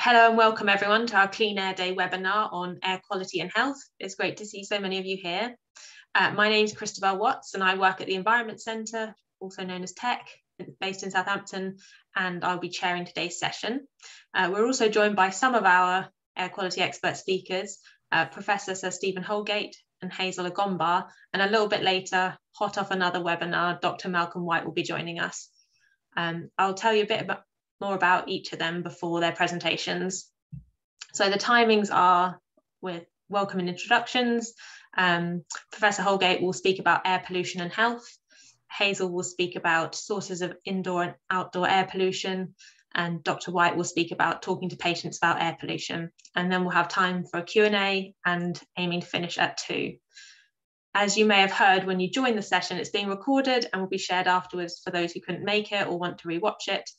Hello and welcome everyone to our Clean Air Day webinar on air quality and health. It's great to see so many of you here. Uh, my name is Christabel Watts and I work at the Environment Centre, also known as tEC, based in Southampton, and I'll be chairing today's session. Uh, we're also joined by some of our air quality expert speakers, uh, Professor Sir Stephen Holgate and Hazel Agombar, and a little bit later, hot off another webinar, Dr. Malcolm White will be joining us. Um, I'll tell you a bit about, more about each of them before their presentations. So the timings are with welcome and introductions. Um, Professor Holgate will speak about air pollution and health. Hazel will speak about sources of indoor and outdoor air pollution. And Dr. White will speak about talking to patients about air pollution. And then we'll have time for a Q&A and aiming to finish at two. As you may have heard when you join the session, it's being recorded and will be shared afterwards for those who couldn't make it or want to rewatch it.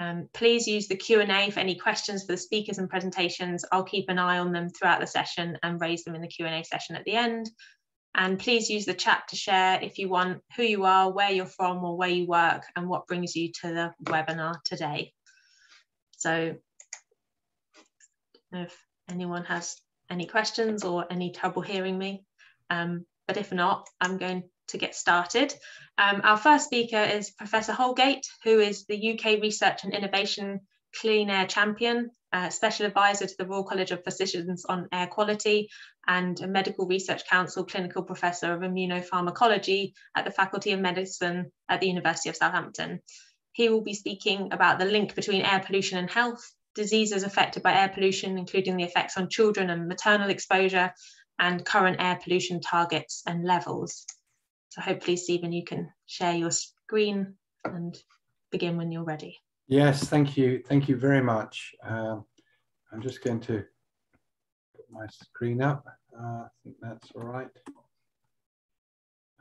Um, please use the Q&A for any questions for the speakers and presentations. I'll keep an eye on them throughout the session and raise them in the Q&A session at the end. And please use the chat to share if you want who you are, where you're from or where you work and what brings you to the webinar today. So if anyone has any questions or any trouble hearing me, um, but if not, I'm going to get started. Um, our first speaker is Professor Holgate, who is the UK Research and Innovation Clean Air Champion, uh, Special Advisor to the Royal College of Physicians on Air Quality, and a Medical Research Council Clinical Professor of Immunopharmacology at the Faculty of Medicine at the University of Southampton. He will be speaking about the link between air pollution and health, diseases affected by air pollution, including the effects on children and maternal exposure, and current air pollution targets and levels. So hopefully, Stephen, you can share your screen and begin when you're ready. Yes, thank you. Thank you very much. Um, I'm just going to put my screen up. Uh, I think that's all right.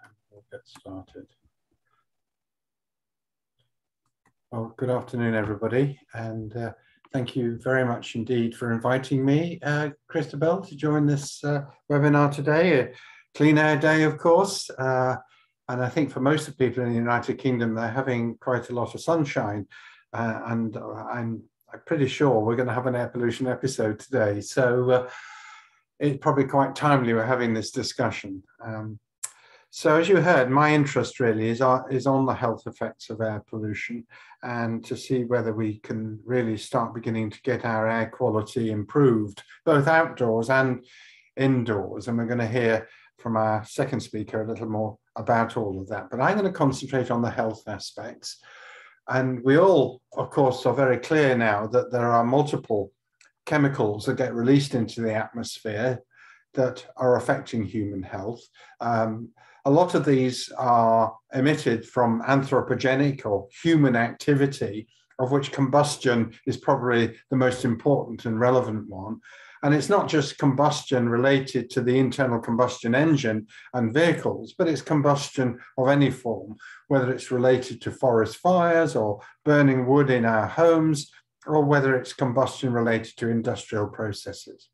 And we'll get started. Well, good afternoon, everybody. And uh, thank you very much indeed for inviting me, uh, Christabel, to join this uh, webinar today. Clean Air Day, of course. Uh, and I think for most of people in the United Kingdom, they're having quite a lot of sunshine. Uh, and I'm, I'm pretty sure we're going to have an air pollution episode today. So uh, it's probably quite timely we're having this discussion. Um, so as you heard, my interest really is, uh, is on the health effects of air pollution and to see whether we can really start beginning to get our air quality improved, both outdoors and indoors. And we're going to hear from our second speaker a little more about all of that. But I'm going to concentrate on the health aspects. And we all, of course, are very clear now that there are multiple chemicals that get released into the atmosphere that are affecting human health. Um, a lot of these are emitted from anthropogenic or human activity, of which combustion is probably the most important and relevant one. And it's not just combustion related to the internal combustion engine and vehicles, but it's combustion of any form, whether it's related to forest fires or burning wood in our homes, or whether it's combustion related to industrial processes.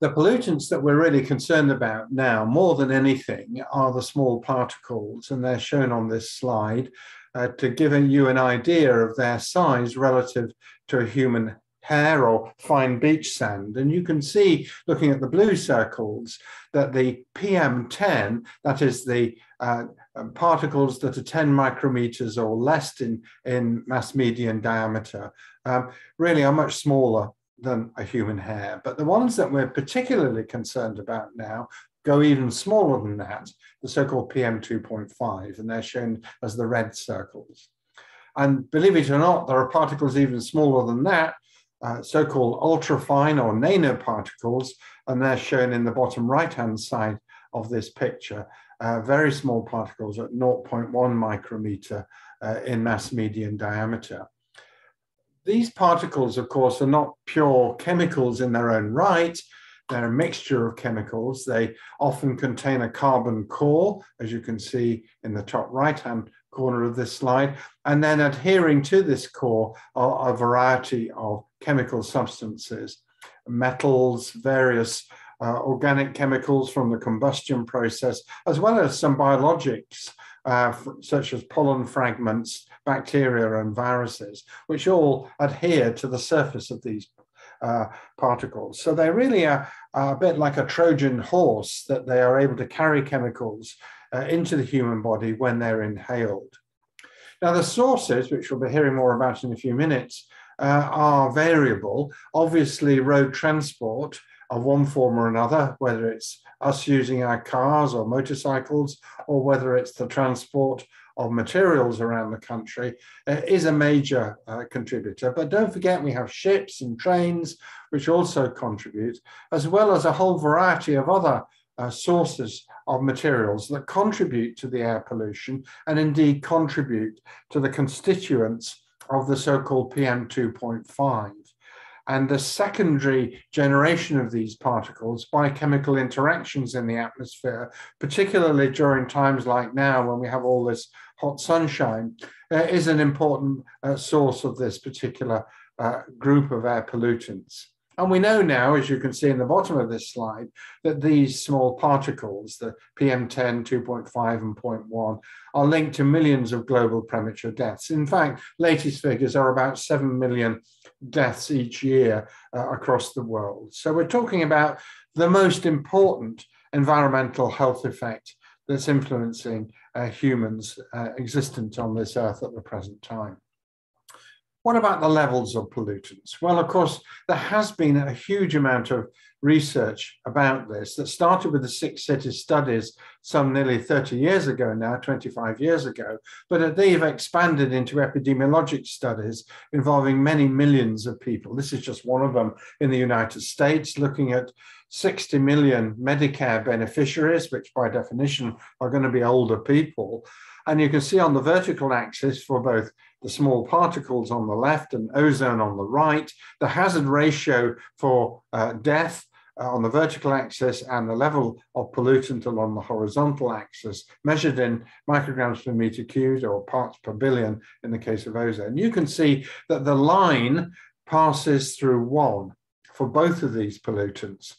The pollutants that we're really concerned about now, more than anything, are the small particles, and they're shown on this slide uh, to give you an idea of their size relative to a human hair or fine beach sand. And you can see, looking at the blue circles, that the PM10, that is the uh, um, particles that are 10 micrometers or less in, in mass median diameter, um, really are much smaller than a human hair. But the ones that we're particularly concerned about now go even smaller than that, the so-called PM2.5, and they're shown as the red circles. And believe it or not, there are particles even smaller than that, uh, so-called ultrafine or nanoparticles, and they're shown in the bottom right-hand side of this picture, uh, very small particles at 0.1 micrometer uh, in mass median diameter. These particles, of course, are not pure chemicals in their own right. They're a mixture of chemicals. They often contain a carbon core, as you can see in the top right-hand corner of this slide. And then adhering to this core are a variety of chemical substances, metals, various uh, organic chemicals from the combustion process, as well as some biologics, uh, such as pollen fragments bacteria and viruses, which all adhere to the surface of these uh, particles. So they really are, are, a bit like a Trojan horse that they are able to carry chemicals uh, into the human body when they're inhaled. Now, the sources, which we'll be hearing more about in a few minutes, uh, are variable. Obviously, road transport of one form or another, whether it's us using our cars or motorcycles, or whether it's the transport of materials around the country, uh, is a major uh, contributor. But don't forget, we have ships and trains, which also contribute, as well as a whole variety of other uh, sources of materials that contribute to the air pollution and indeed contribute to the constituents of the so-called PM2.5. And the secondary generation of these particles by chemical interactions in the atmosphere, particularly during times like now when we have all this hot sunshine, uh, is an important uh, source of this particular uh, group of air pollutants. And we know now, as you can see in the bottom of this slide, that these small particles, the PM10, 2.5 and 0.1, are linked to millions of global premature deaths. In fact, latest figures are about 7 million deaths each year uh, across the world. So we're talking about the most important environmental health effect that's influencing uh, humans' uh, existence on this earth at the present time. What about the levels of pollutants? Well, of course, there has been a huge amount of research about this that started with the six city studies some nearly 30 years ago now, 25 years ago, but they've expanded into epidemiologic studies involving many millions of people. This is just one of them in the United States, looking at 60 million Medicare beneficiaries, which by definition are going to be older people. And you can see on the vertical axis for both the small particles on the left and ozone on the right, the hazard ratio for uh, death uh, on the vertical axis and the level of pollutant along the horizontal axis, measured in micrograms per meter cubed or parts per billion in the case of ozone. You can see that the line passes through one for both of these pollutants.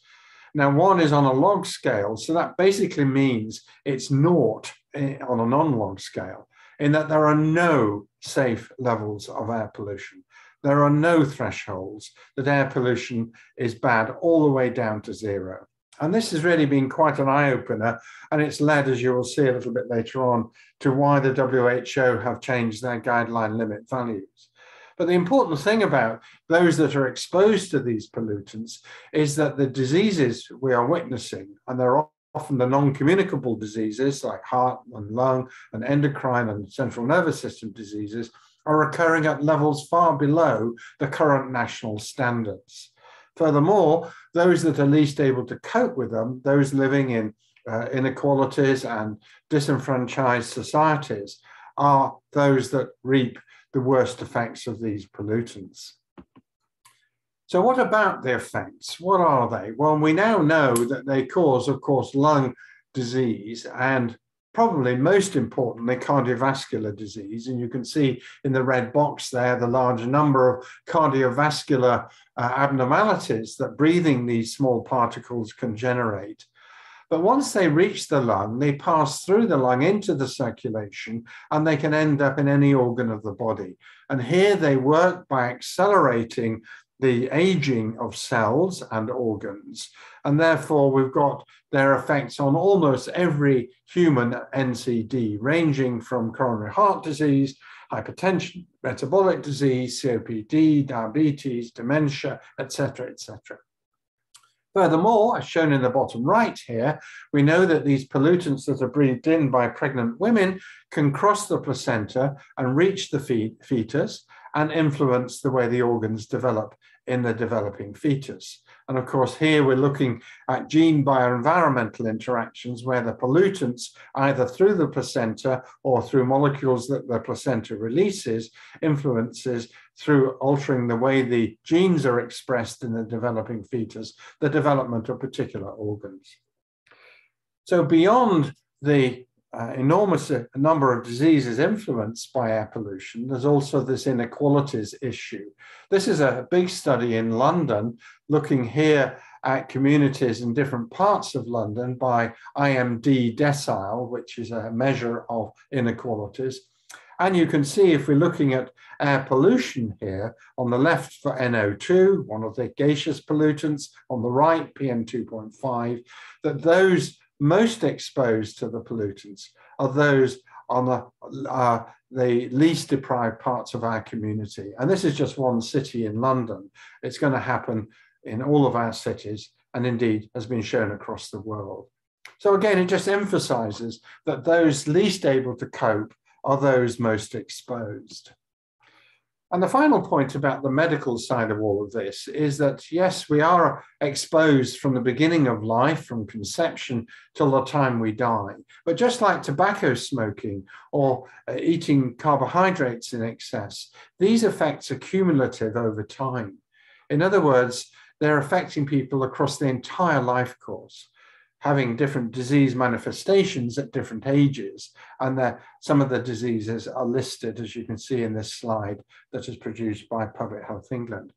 Now, one is on a log scale, so that basically means it's naught eh, on a non-log scale in that there are no safe levels of air pollution. There are no thresholds that air pollution is bad all the way down to zero. And this has really been quite an eye opener. And it's led, as you will see a little bit later on, to why the WHO have changed their guideline limit values. But the important thing about those that are exposed to these pollutants is that the diseases we are witnessing, and they're often the non-communicable diseases like heart and lung and endocrine and central nervous system diseases are occurring at levels far below the current national standards. Furthermore, those that are least able to cope with them, those living in uh, inequalities and disenfranchised societies, are those that reap the worst effects of these pollutants. So what about the effects? What are they? Well, we now know that they cause, of course, lung disease and probably most importantly, cardiovascular disease. And you can see in the red box there the large number of cardiovascular uh, abnormalities that breathing these small particles can generate. But once they reach the lung, they pass through the lung into the circulation and they can end up in any organ of the body. And here they work by accelerating the aging of cells and organs. And therefore, we've got their effects on almost every human NCD, ranging from coronary heart disease, hypertension, metabolic disease, COPD, diabetes, dementia, etc., etc. Furthermore, as shown in the bottom right here, we know that these pollutants that are breathed in by pregnant women can cross the placenta and reach the fetus and influence the way the organs develop in the developing fetus. And of course, here we're looking at gene bioenvironmental interactions where the pollutants, either through the placenta or through molecules that the placenta releases, influences through altering the way the genes are expressed in the developing fetus, the development of particular organs. So beyond the uh, enormous uh, number of diseases influenced by air pollution. There's also this inequalities issue. This is a big study in London looking here at communities in different parts of London by IMD decile, which is a measure of inequalities. And you can see if we're looking at air pollution here, on the left for NO2, one of the gaseous pollutants, on the right PM2.5, that those most exposed to the pollutants are those on the, uh, the least deprived parts of our community. And this is just one city in London. It's going to happen in all of our cities and indeed has been shown across the world. So again, it just emphasizes that those least able to cope are those most exposed. And the final point about the medical side of all of this is that, yes, we are exposed from the beginning of life, from conception till the time we die. But just like tobacco smoking or uh, eating carbohydrates in excess, these effects are cumulative over time. In other words, they're affecting people across the entire life course having different disease manifestations at different ages. And the, some of the diseases are listed, as you can see in this slide, that is produced by Public Health England.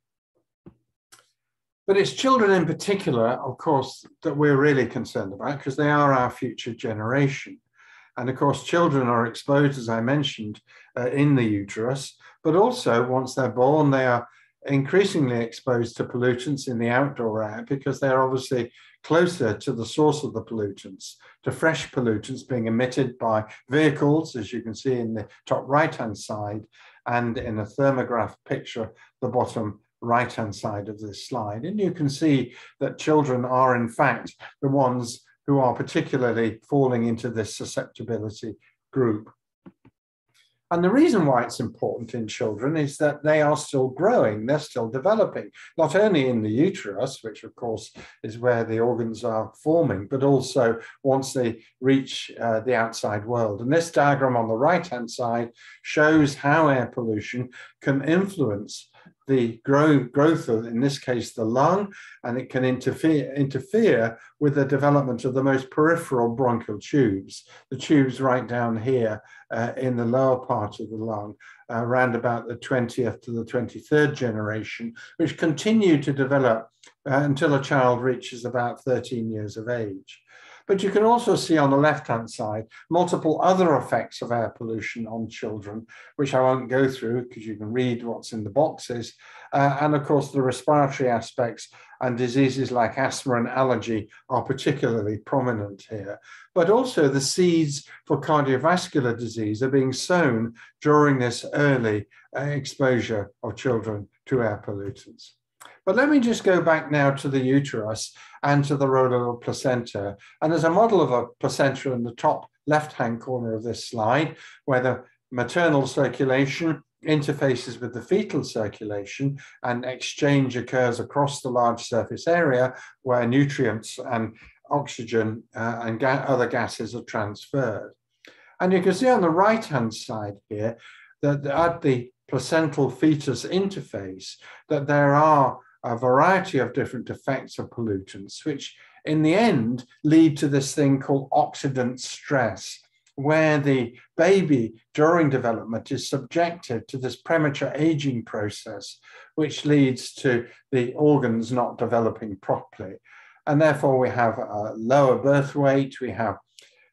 But it's children in particular, of course, that we're really concerned about because they are our future generation. And of course, children are exposed, as I mentioned, uh, in the uterus, but also once they're born, they are increasingly exposed to pollutants in the outdoor air because they're obviously closer to the source of the pollutants, to fresh pollutants being emitted by vehicles, as you can see in the top right-hand side, and in a thermograph picture, the bottom right-hand side of this slide. And you can see that children are in fact the ones who are particularly falling into this susceptibility group. And the reason why it's important in children is that they are still growing, they're still developing, not only in the uterus, which of course is where the organs are forming, but also once they reach uh, the outside world. And this diagram on the right hand side shows how air pollution can influence the grow, growth of, in this case, the lung, and it can interfere, interfere with the development of the most peripheral bronchial tubes, the tubes right down here uh, in the lower part of the lung, uh, around about the 20th to the 23rd generation, which continue to develop uh, until a child reaches about 13 years of age. But you can also see on the left-hand side multiple other effects of air pollution on children, which I won't go through because you can read what's in the boxes. Uh, and of course, the respiratory aspects and diseases like asthma and allergy are particularly prominent here. But also the seeds for cardiovascular disease are being sown during this early uh, exposure of children to air pollutants. But let me just go back now to the uterus and to the role of a placenta. And there's a model of a placenta in the top left-hand corner of this slide, where the maternal circulation interfaces with the fetal circulation and exchange occurs across the large surface area where nutrients and oxygen uh, and ga other gases are transferred. And you can see on the right-hand side here that at the placental fetus interface that there are a variety of different effects of pollutants, which in the end lead to this thing called oxidant stress, where the baby during development is subjected to this premature aging process, which leads to the organs not developing properly. And therefore, we have a lower birth weight, we have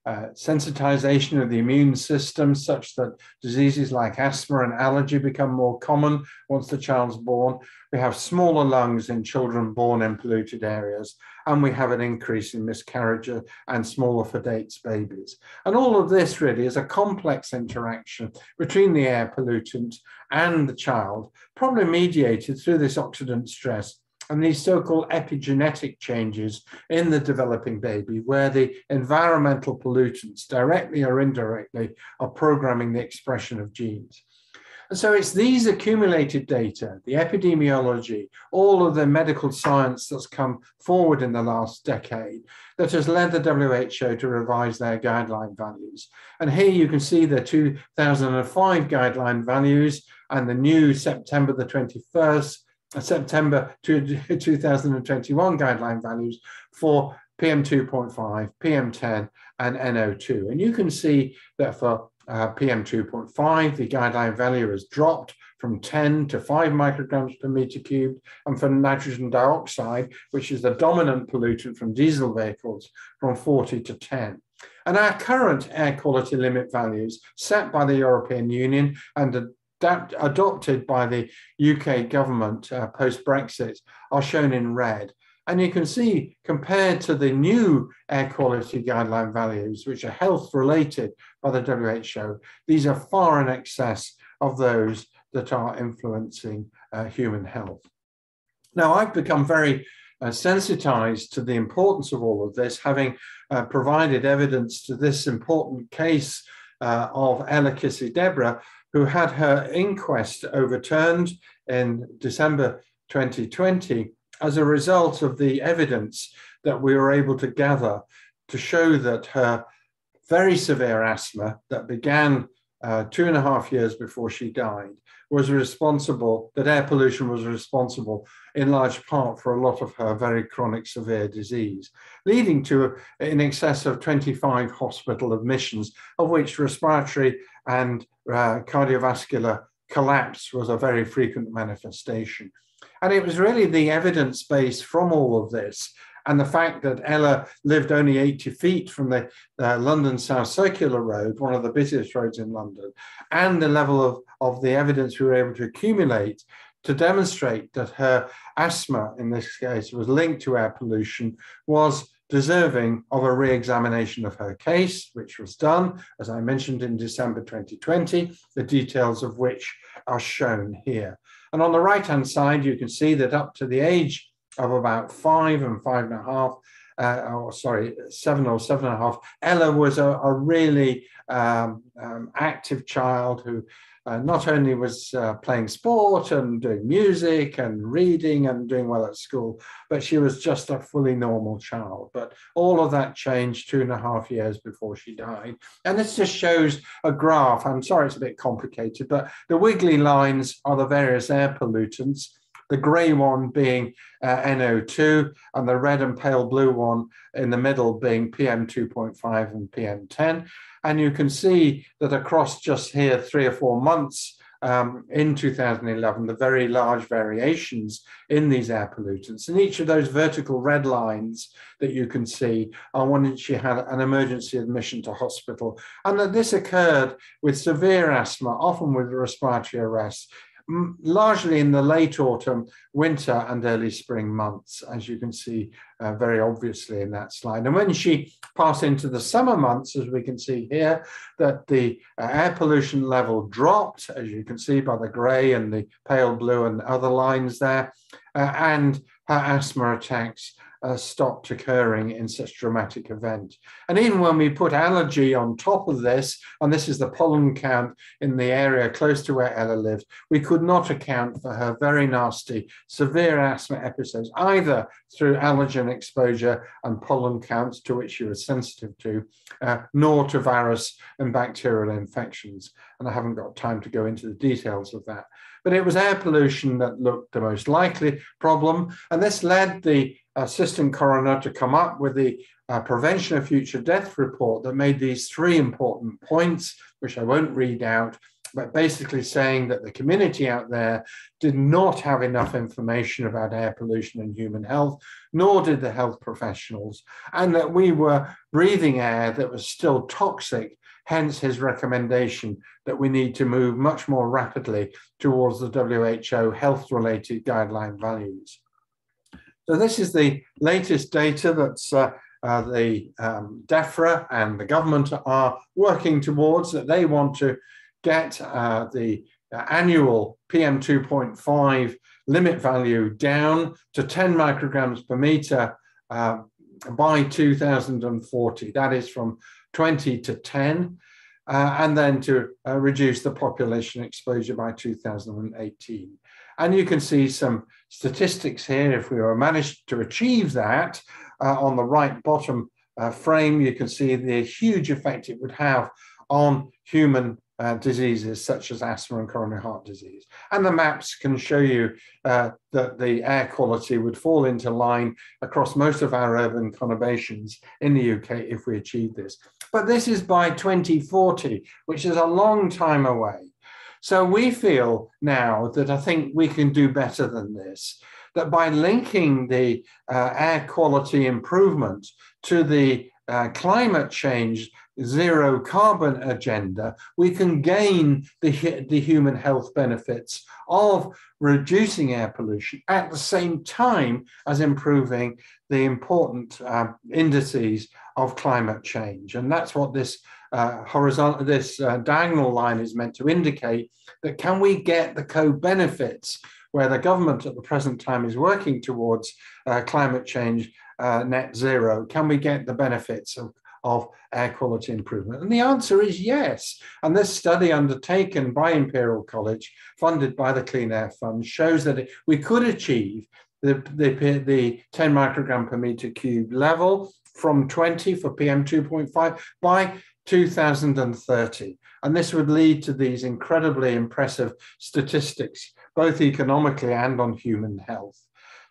uh, sensitization of the immune system such that diseases like asthma and allergy become more common once the child's born. We have smaller lungs in children born in polluted areas, and we have an increase in miscarriage and smaller for dates babies. And all of this really is a complex interaction between the air pollutant and the child, probably mediated through this oxidant stress and these so-called epigenetic changes in the developing baby, where the environmental pollutants, directly or indirectly, are programming the expression of genes. And so it's these accumulated data, the epidemiology, all of the medical science that's come forward in the last decade that has led the WHO to revise their guideline values. And here you can see the 2005 guideline values and the new September the 21st September 2021 guideline values for PM2.5, PM10, and NO2. And you can see that for uh, PM2.5, the guideline value has dropped from 10 to 5 micrograms per meter cubed, and for nitrogen dioxide, which is the dominant pollutant from diesel vehicles, from 40 to 10. And our current air quality limit values set by the European Union and adapt, adopted by the UK government uh, post Brexit are shown in red. And you can see, compared to the new air quality guideline values, which are health related by the WHO, these are far in excess of those that are influencing uh, human health. Now, I've become very uh, sensitized to the importance of all of this, having uh, provided evidence to this important case uh, of Ella Kissi-Debrah, who had her inquest overturned in December 2020 as a result of the evidence that we were able to gather to show that her very severe asthma that began uh, two and a half years before she died was responsible, that air pollution was responsible in large part for a lot of her very chronic severe disease, leading to in excess of 25 hospital admissions, of which respiratory and uh, cardiovascular collapse was a very frequent manifestation. And it was really the evidence base from all of this and the fact that Ella lived only 80 feet from the uh, London South Circular Road, one of the busiest roads in London, and the level of, of the evidence we were able to accumulate to demonstrate that her asthma, in this case, was linked to air pollution, was deserving of a re-examination of her case, which was done, as I mentioned, in December 2020, the details of which are shown here. And on the right-hand side, you can see that up to the age of about five and five and a half, uh, or sorry, seven or seven and a half, Ella was a, a really um, um, active child who uh, not only was uh, playing sport and doing music and reading and doing well at school, but she was just a fully normal child. But all of that changed two and a half years before she died. And this just shows a graph. I'm sorry it's a bit complicated, but the wiggly lines are the various air pollutants the grey one being uh, NO2, and the red and pale blue one in the middle being PM2.5 and PM10. And you can see that across just here three or four months um, in 2011, the very large variations in these air pollutants. And each of those vertical red lines that you can see are when she had an emergency admission to hospital. And that this occurred with severe asthma, often with respiratory arrest, largely in the late autumn, winter, and early spring months, as you can see uh, very obviously in that slide. And when she passed into the summer months, as we can see here, that the uh, air pollution level dropped, as you can see by the grey and the pale blue and other lines there, uh, and her asthma attacks uh, stopped occurring in such dramatic event. And even when we put allergy on top of this, and this is the pollen count in the area close to where Ella lived, we could not account for her very nasty, severe asthma episodes, either through allergen exposure and pollen counts to which she was sensitive to, uh, nor to virus and bacterial infections. And I haven't got time to go into the details of that. But it was air pollution that looked the most likely problem. And this led the assistant coroner to come up with the uh, prevention of future death report that made these three important points, which I won't read out, but basically saying that the community out there did not have enough information about air pollution and human health, nor did the health professionals, and that we were breathing air that was still toxic. Hence his recommendation that we need to move much more rapidly towards the WHO health related guideline values. So this is the latest data that's uh, uh, the um, DEFRA and the government are working towards that they want to get uh, the annual PM2.5 limit value down to 10 micrograms per meter uh, by 2040. That is from 20 to 10. Uh, and then to uh, reduce the population exposure by 2018. And you can see some statistics here. If we were managed to achieve that uh, on the right bottom uh, frame, you can see the huge effect it would have on human uh, diseases such as asthma and coronary heart disease. And the maps can show you uh, that the air quality would fall into line across most of our urban conurbations in the UK if we achieve this. But this is by 2040, which is a long time away. So we feel now that I think we can do better than this, that by linking the uh, air quality improvement to the uh, climate change zero carbon agenda, we can gain the, the human health benefits of reducing air pollution at the same time as improving the important uh, indices of climate change. And that's what this uh, horizontal, this uh, diagonal line is meant to indicate that can we get the co-benefits where the government at the present time is working towards uh, climate change uh, net zero, can we get the benefits of of air quality improvement? And the answer is yes. And this study undertaken by Imperial College, funded by the Clean Air Fund, shows that we could achieve the, the, the 10 microgram per meter cube level from 20 for PM2.5 by 2030. And this would lead to these incredibly impressive statistics, both economically and on human health.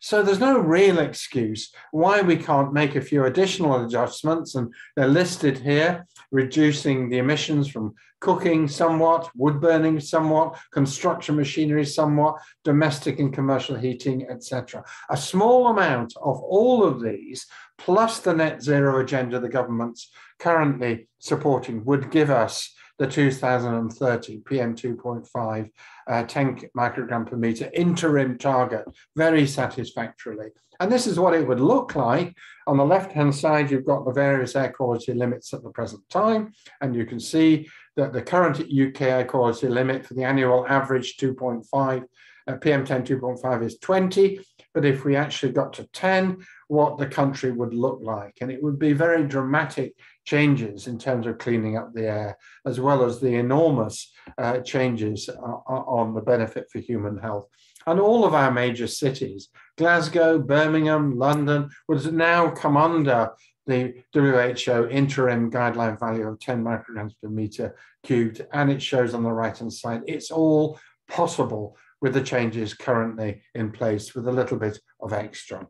So there's no real excuse why we can't make a few additional adjustments, and they're listed here, reducing the emissions from cooking somewhat, wood burning somewhat, construction machinery somewhat, domestic and commercial heating, etc. A small amount of all of these, plus the net zero agenda the government's currently supporting, would give us the 2030 PM2.5 uh, 10 microgram per meter interim target very satisfactorily. And this is what it would look like. On the left-hand side, you've got the various air quality limits at the present time, and you can see that the current UK air quality limit for the annual average 2.5 uh, PM10 2.5 is 20, but if we actually got to 10, what the country would look like. And it would be very dramatic changes in terms of cleaning up the air, as well as the enormous uh, changes uh, uh, on the benefit for human health. And all of our major cities, Glasgow, Birmingham, London, would now come under the WHO interim guideline value of 10 micrograms per meter cubed, and it shows on the right hand side. It's all possible with the changes currently in place with a little bit of extra.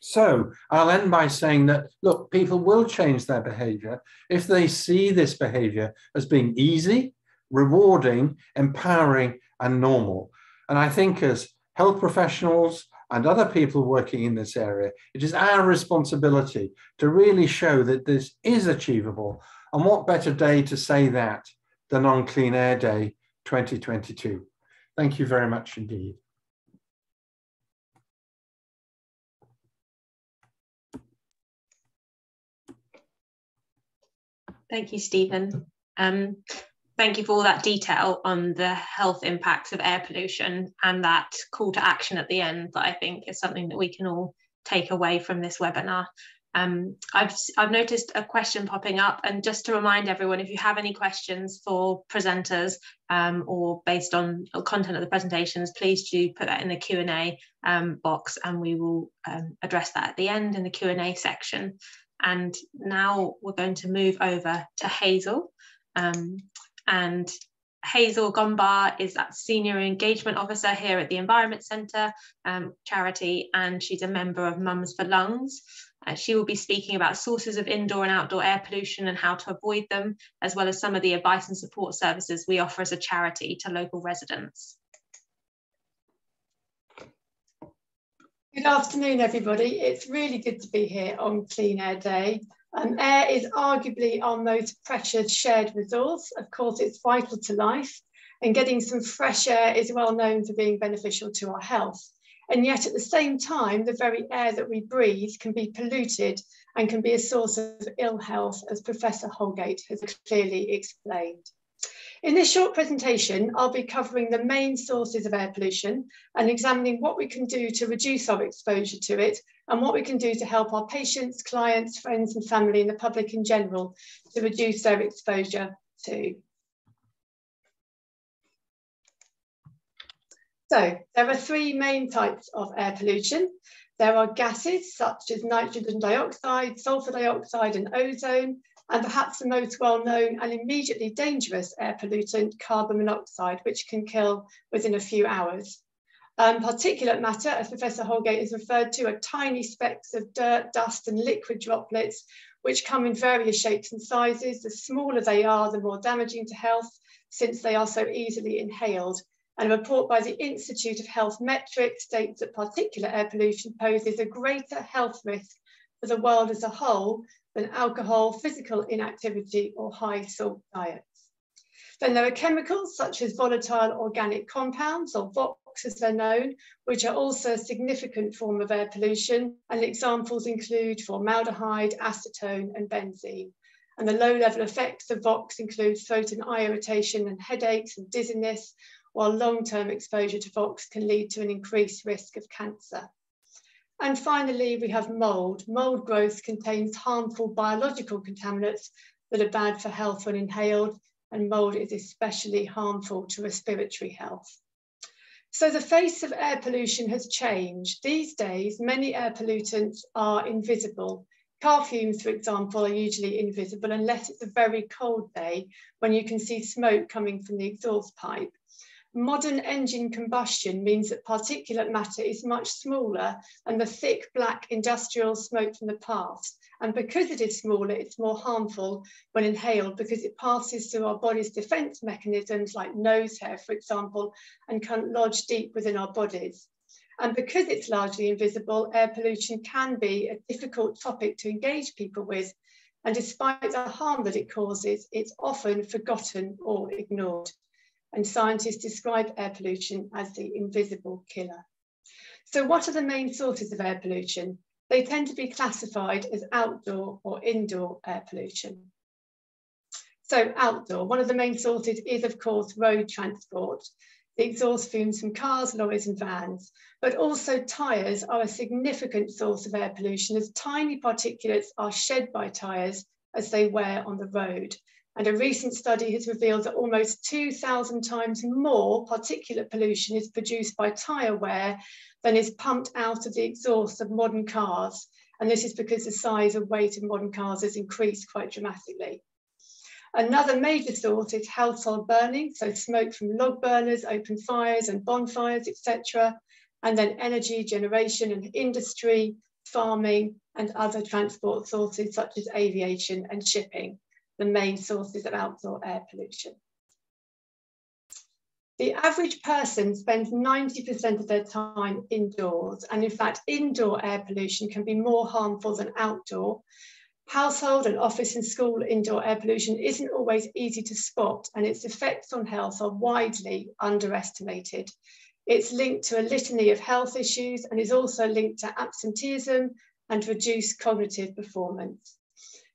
So I'll end by saying that, look, people will change their behavior if they see this behavior as being easy, rewarding, empowering, and normal. And I think as health professionals and other people working in this area, it is our responsibility to really show that this is achievable. And what better day to say that than on Clean Air Day 2022? Thank you very much indeed. Thank you, Stephen. Um, thank you for all that detail on the health impacts of air pollution and that call to action at the end that I think is something that we can all take away from this webinar. Um, I've, I've noticed a question popping up and just to remind everyone, if you have any questions for presenters um, or based on content of the presentations, please do put that in the Q&A um, box and we will um, address that at the end in the Q&A section. And now we're going to move over to Hazel. Um, and Hazel Gombar is that Senior Engagement Officer here at the Environment Centre um, charity, and she's a member of Mums for Lungs. Uh, she will be speaking about sources of indoor and outdoor air pollution and how to avoid them, as well as some of the advice and support services we offer as a charity to local residents. Good afternoon, everybody. It's really good to be here on Clean Air Day. Um, air is arguably our most precious shared resource. Of course, it's vital to life, and getting some fresh air is well known for being beneficial to our health. And yet, at the same time, the very air that we breathe can be polluted and can be a source of ill health, as Professor Holgate has clearly explained. In this short presentation, I'll be covering the main sources of air pollution and examining what we can do to reduce our exposure to it and what we can do to help our patients, clients, friends and family and the public in general to reduce their exposure to. So there are three main types of air pollution. There are gases such as nitrogen dioxide, sulfur dioxide and ozone, and perhaps the most well-known and immediately dangerous air pollutant, carbon monoxide, which can kill within a few hours. Um, particulate matter, as Professor Holgate has referred to, are tiny specks of dirt, dust and liquid droplets, which come in various shapes and sizes. The smaller they are, the more damaging to health, since they are so easily inhaled. And a report by the Institute of Health Metrics states that particulate air pollution poses a greater health risk for the world as a whole than alcohol, physical inactivity, or high salt diets. Then there are chemicals such as volatile organic compounds, or VOCs as they're known, which are also a significant form of air pollution. And examples include formaldehyde, acetone, and benzene. And the low level effects of VOCs include throat and eye irritation and headaches and dizziness, while long-term exposure to VOCs can lead to an increased risk of cancer. And finally, we have mold. Mold growth contains harmful biological contaminants that are bad for health when inhaled, and mold is especially harmful to respiratory health. So the face of air pollution has changed. These days, many air pollutants are invisible. Car fumes, for example, are usually invisible unless it's a very cold day when you can see smoke coming from the exhaust pipe. Modern engine combustion means that particulate matter is much smaller than the thick black industrial smoke from the past. And because it is smaller, it's more harmful when inhaled because it passes through our body's defense mechanisms like nose hair, for example, and can lodge deep within our bodies. And because it's largely invisible, air pollution can be a difficult topic to engage people with. And despite the harm that it causes, it's often forgotten or ignored and scientists describe air pollution as the invisible killer. So what are the main sources of air pollution? They tend to be classified as outdoor or indoor air pollution. So outdoor, one of the main sources is of course road transport, the exhaust fumes from cars, lorries and vans, but also tyres are a significant source of air pollution as tiny particulates are shed by tyres as they wear on the road. And a recent study has revealed that almost 2,000 times more particulate pollution is produced by tyre wear than is pumped out of the exhaust of modern cars. And this is because the size and weight of modern cars has increased quite dramatically. Another major source is household burning, so smoke from log burners, open fires and bonfires, etc. And then energy generation and industry, farming, and other transport sources such as aviation and shipping the main sources of outdoor air pollution. The average person spends 90% of their time indoors, and in fact, indoor air pollution can be more harmful than outdoor. Household and office and school indoor air pollution isn't always easy to spot, and its effects on health are widely underestimated. It's linked to a litany of health issues and is also linked to absenteeism and reduced cognitive performance.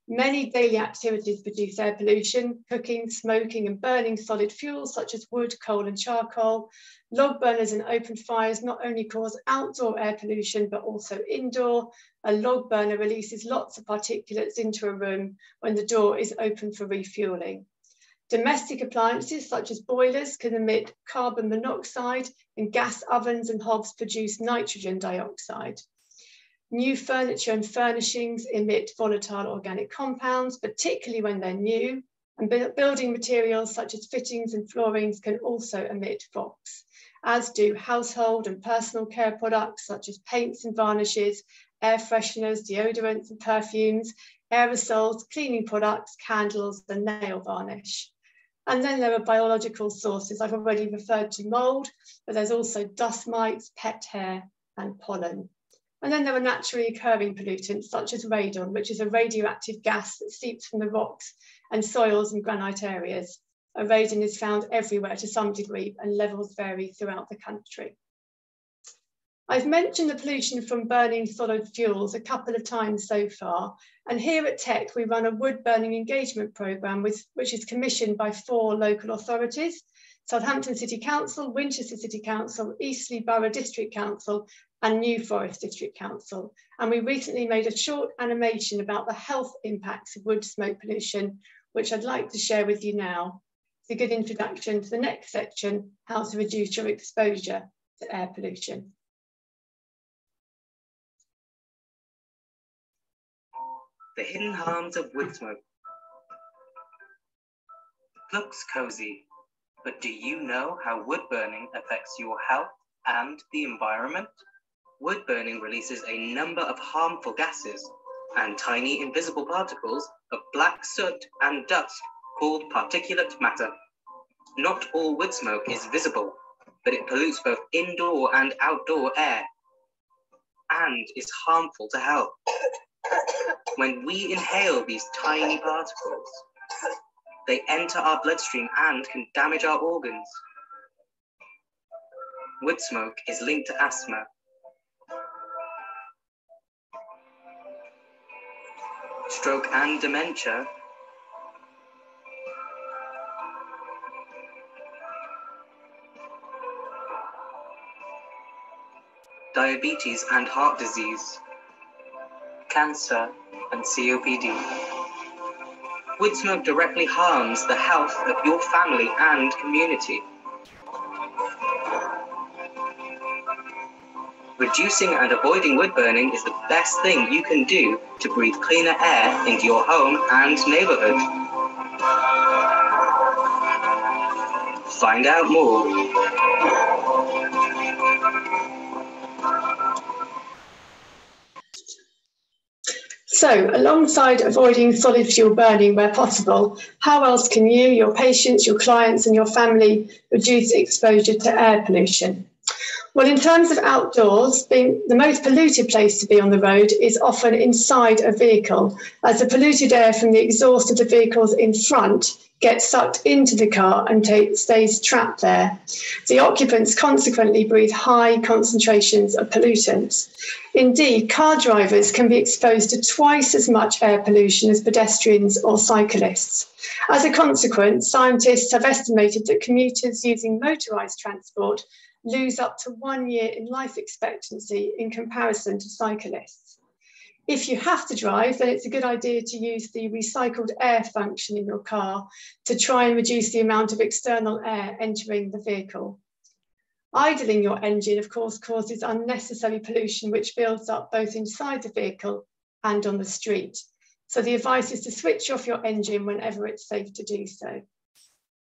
Many daily activities produce air pollution, cooking, smoking and burning solid fuels such as wood, coal and charcoal. Log burners and open fires not only cause outdoor air pollution, but also indoor. A log burner releases lots of particulates into a room when the door is open for refueling. Domestic appliances such as boilers can emit carbon monoxide and gas ovens and hobs produce nitrogen dioxide. New furniture and furnishings emit volatile organic compounds, particularly when they're new, and building materials such as fittings and floorings can also emit VOCs, as do household and personal care products such as paints and varnishes, air fresheners, deodorants and perfumes, aerosols, cleaning products, candles, and nail varnish. And then there are biological sources. I've already referred to mold, but there's also dust mites, pet hair, and pollen. And then there are naturally occurring pollutants such as radon, which is a radioactive gas that seeps from the rocks and soils and granite areas. Radon is found everywhere to some degree and levels vary throughout the country. I've mentioned the pollution from burning solid fuels a couple of times so far, and here at tEC we run a wood burning engagement programme which is commissioned by four local authorities, Southampton City Council, Winchester City Council, Eastleigh Borough District Council and New Forest District Council. And we recently made a short animation about the health impacts of wood smoke pollution, which I'd like to share with you now. It's a good introduction to the next section, how to reduce your exposure to air pollution. The hidden harms of wood smoke. Looks cozy, but do you know how wood burning affects your health and the environment? Wood burning releases a number of harmful gases and tiny invisible particles of black soot and dust called particulate matter. Not all wood smoke is visible, but it pollutes both indoor and outdoor air and is harmful to health. When we inhale these tiny particles, they enter our bloodstream and can damage our organs. Wood smoke is linked to asthma. Stroke and dementia diabetes and heart disease, cancer, and COPD. Wood smoke directly harms the health of your family and community. Reducing and avoiding wood burning is the best thing you can do to breathe cleaner air into your home and neighborhood. Find out more So, alongside avoiding solid fuel burning where possible, how else can you, your patients, your clients, and your family reduce exposure to air pollution? Well, in terms of outdoors, being the most polluted place to be on the road is often inside a vehicle, as the polluted air from the exhaust of the vehicles in front gets sucked into the car and stays trapped there. The occupants consequently breathe high concentrations of pollutants. Indeed, car drivers can be exposed to twice as much air pollution as pedestrians or cyclists. As a consequence, scientists have estimated that commuters using motorised transport lose up to one year in life expectancy in comparison to cyclists. If you have to drive, then it's a good idea to use the recycled air function in your car to try and reduce the amount of external air entering the vehicle. Idling your engine, of course, causes unnecessary pollution, which builds up both inside the vehicle and on the street. So the advice is to switch off your engine whenever it's safe to do so.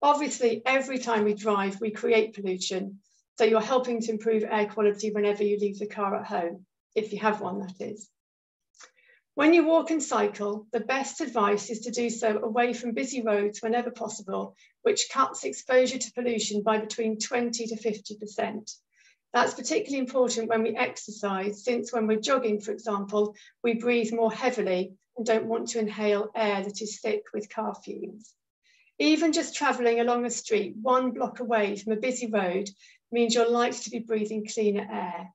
Obviously, every time we drive, we create pollution. So you're helping to improve air quality whenever you leave the car at home, if you have one, that is. When you walk and cycle, the best advice is to do so away from busy roads whenever possible, which cuts exposure to pollution by between 20 to 50%. That's particularly important when we exercise, since when we're jogging, for example, we breathe more heavily and don't want to inhale air that is thick with car fumes. Even just travelling along a street one block away from a busy road means you're likely to be breathing cleaner air.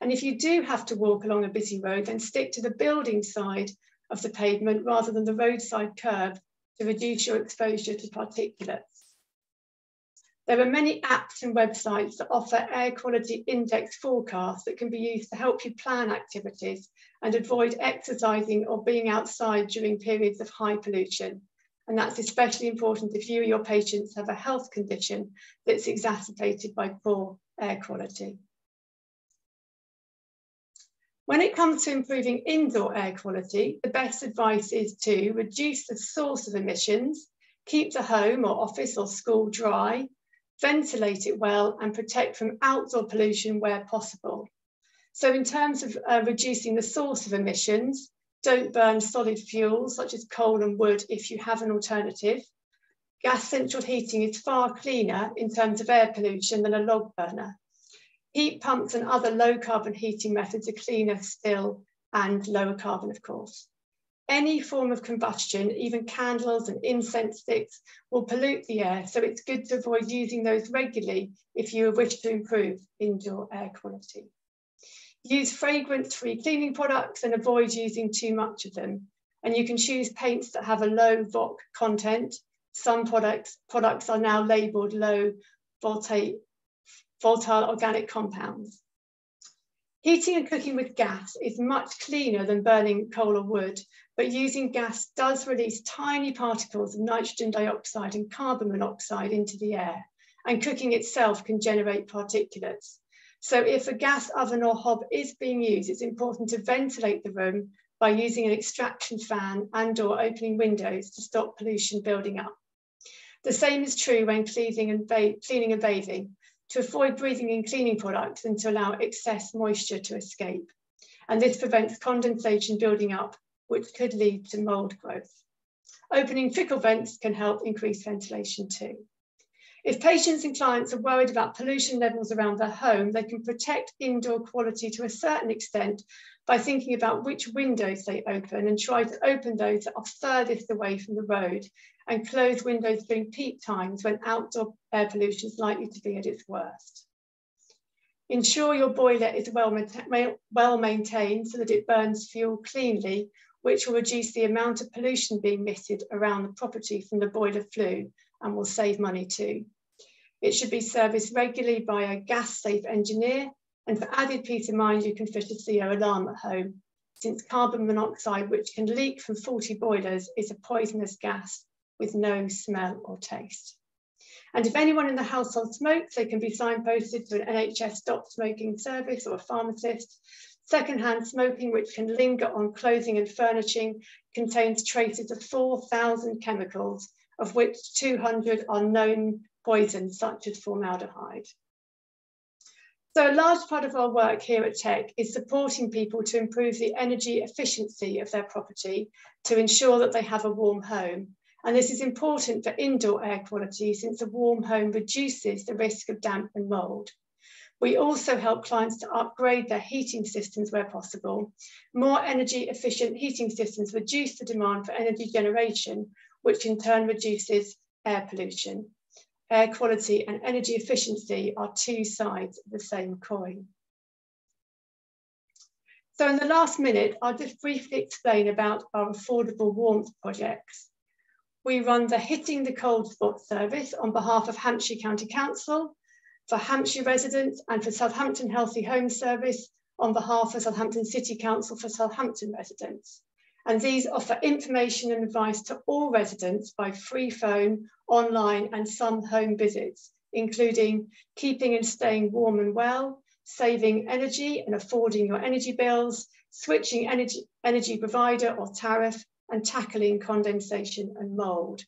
And if you do have to walk along a busy road, then stick to the building side of the pavement rather than the roadside curb to reduce your exposure to particulates. There are many apps and websites that offer air quality index forecasts that can be used to help you plan activities and avoid exercising or being outside during periods of high pollution. And that's especially important if you or your patients have a health condition that's exacerbated by poor air quality. When it comes to improving indoor air quality, the best advice is to reduce the source of emissions, keep the home or office or school dry, ventilate it well, and protect from outdoor pollution where possible. So in terms of uh, reducing the source of emissions, don't burn solid fuels such as coal and wood if you have an alternative. Gas central heating is far cleaner in terms of air pollution than a log burner. Heat pumps and other low carbon heating methods are cleaner still and lower carbon, of course. Any form of combustion, even candles and incense sticks, will pollute the air, so it's good to avoid using those regularly if you wish to improve indoor air quality. Use fragrance-free cleaning products and avoid using too much of them. And you can choose paints that have a low VOC content. Some products, products are now labeled low volatile, volatile organic compounds. Heating and cooking with gas is much cleaner than burning coal or wood, but using gas does release tiny particles of nitrogen dioxide and carbon monoxide into the air, and cooking itself can generate particulates. So if a gas oven or hob is being used, it's important to ventilate the room by using an extraction fan and or opening windows to stop pollution building up. The same is true when cleaning and, cleaning and bathing, to avoid breathing in cleaning products and to allow excess moisture to escape. And this prevents condensation building up, which could lead to mold growth. Opening trickle vents can help increase ventilation too. If patients and clients are worried about pollution levels around their home, they can protect indoor quality to a certain extent by thinking about which windows they open and try to open those that are furthest away from the road and close windows during peak times when outdoor air pollution is likely to be at its worst. Ensure your boiler is well, well maintained so that it burns fuel cleanly, which will reduce the amount of pollution being emitted around the property from the boiler flue and will save money too. It should be serviced regularly by a gas safe engineer and for added peace of mind, you can fit a CO alarm at home, since carbon monoxide, which can leak from faulty boilers, is a poisonous gas with no smell or taste. And if anyone in the household smokes, they can be signposted to an NHS stop smoking service or a pharmacist. Secondhand smoking, which can linger on clothing and furnishing, contains traces of 4,000 chemicals, of which 200 are known poisons, such as formaldehyde. So a large part of our work here at tEC is supporting people to improve the energy efficiency of their property to ensure that they have a warm home. And this is important for indoor air quality since a warm home reduces the risk of damp and mold. We also help clients to upgrade their heating systems where possible. More energy efficient heating systems reduce the demand for energy generation, which in turn reduces air pollution air quality and energy efficiency are two sides of the same coin. So in the last minute, I'll just briefly explain about our affordable warmth projects. We run the Hitting the Cold Spot service on behalf of Hampshire County Council, for Hampshire residents and for Southampton Healthy Home Service on behalf of Southampton City Council for Southampton residents and these offer information and advice to all residents by free phone, online and some home visits, including keeping and staying warm and well, saving energy and affording your energy bills, switching energy, energy provider or tariff, and tackling condensation and mould.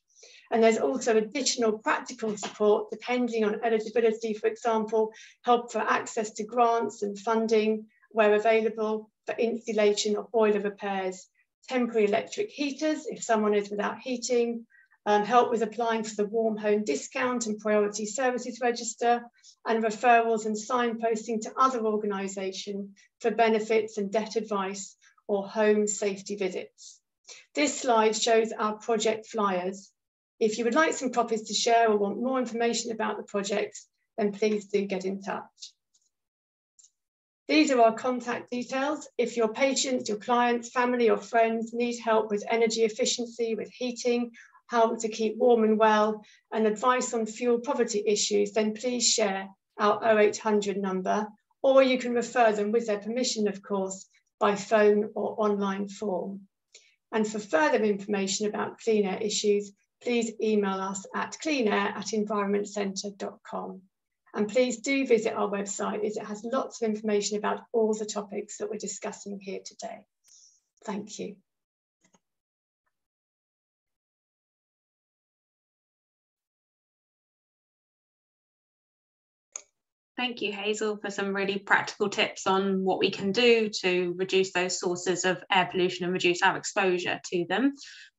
And there's also additional practical support depending on eligibility, for example, help for access to grants and funding where available for insulation or boiler repairs temporary electric heaters if someone is without heating, um, help with applying for the warm home discount and priority services register, and referrals and signposting to other organisations for benefits and debt advice or home safety visits. This slide shows our project flyers. If you would like some copies to share or want more information about the project, then please do get in touch. These are our contact details. If your patients, your clients, family or friends need help with energy efficiency, with heating, how to keep warm and well, and advice on fuel poverty issues, then please share our 0800 number, or you can refer them with their permission, of course, by phone or online form. And for further information about clean air issues, please email us at cleanair at environmentcentre.com. And please do visit our website as it has lots of information about all the topics that we're discussing here today. Thank you. Thank you, Hazel, for some really practical tips on what we can do to reduce those sources of air pollution and reduce our exposure to them,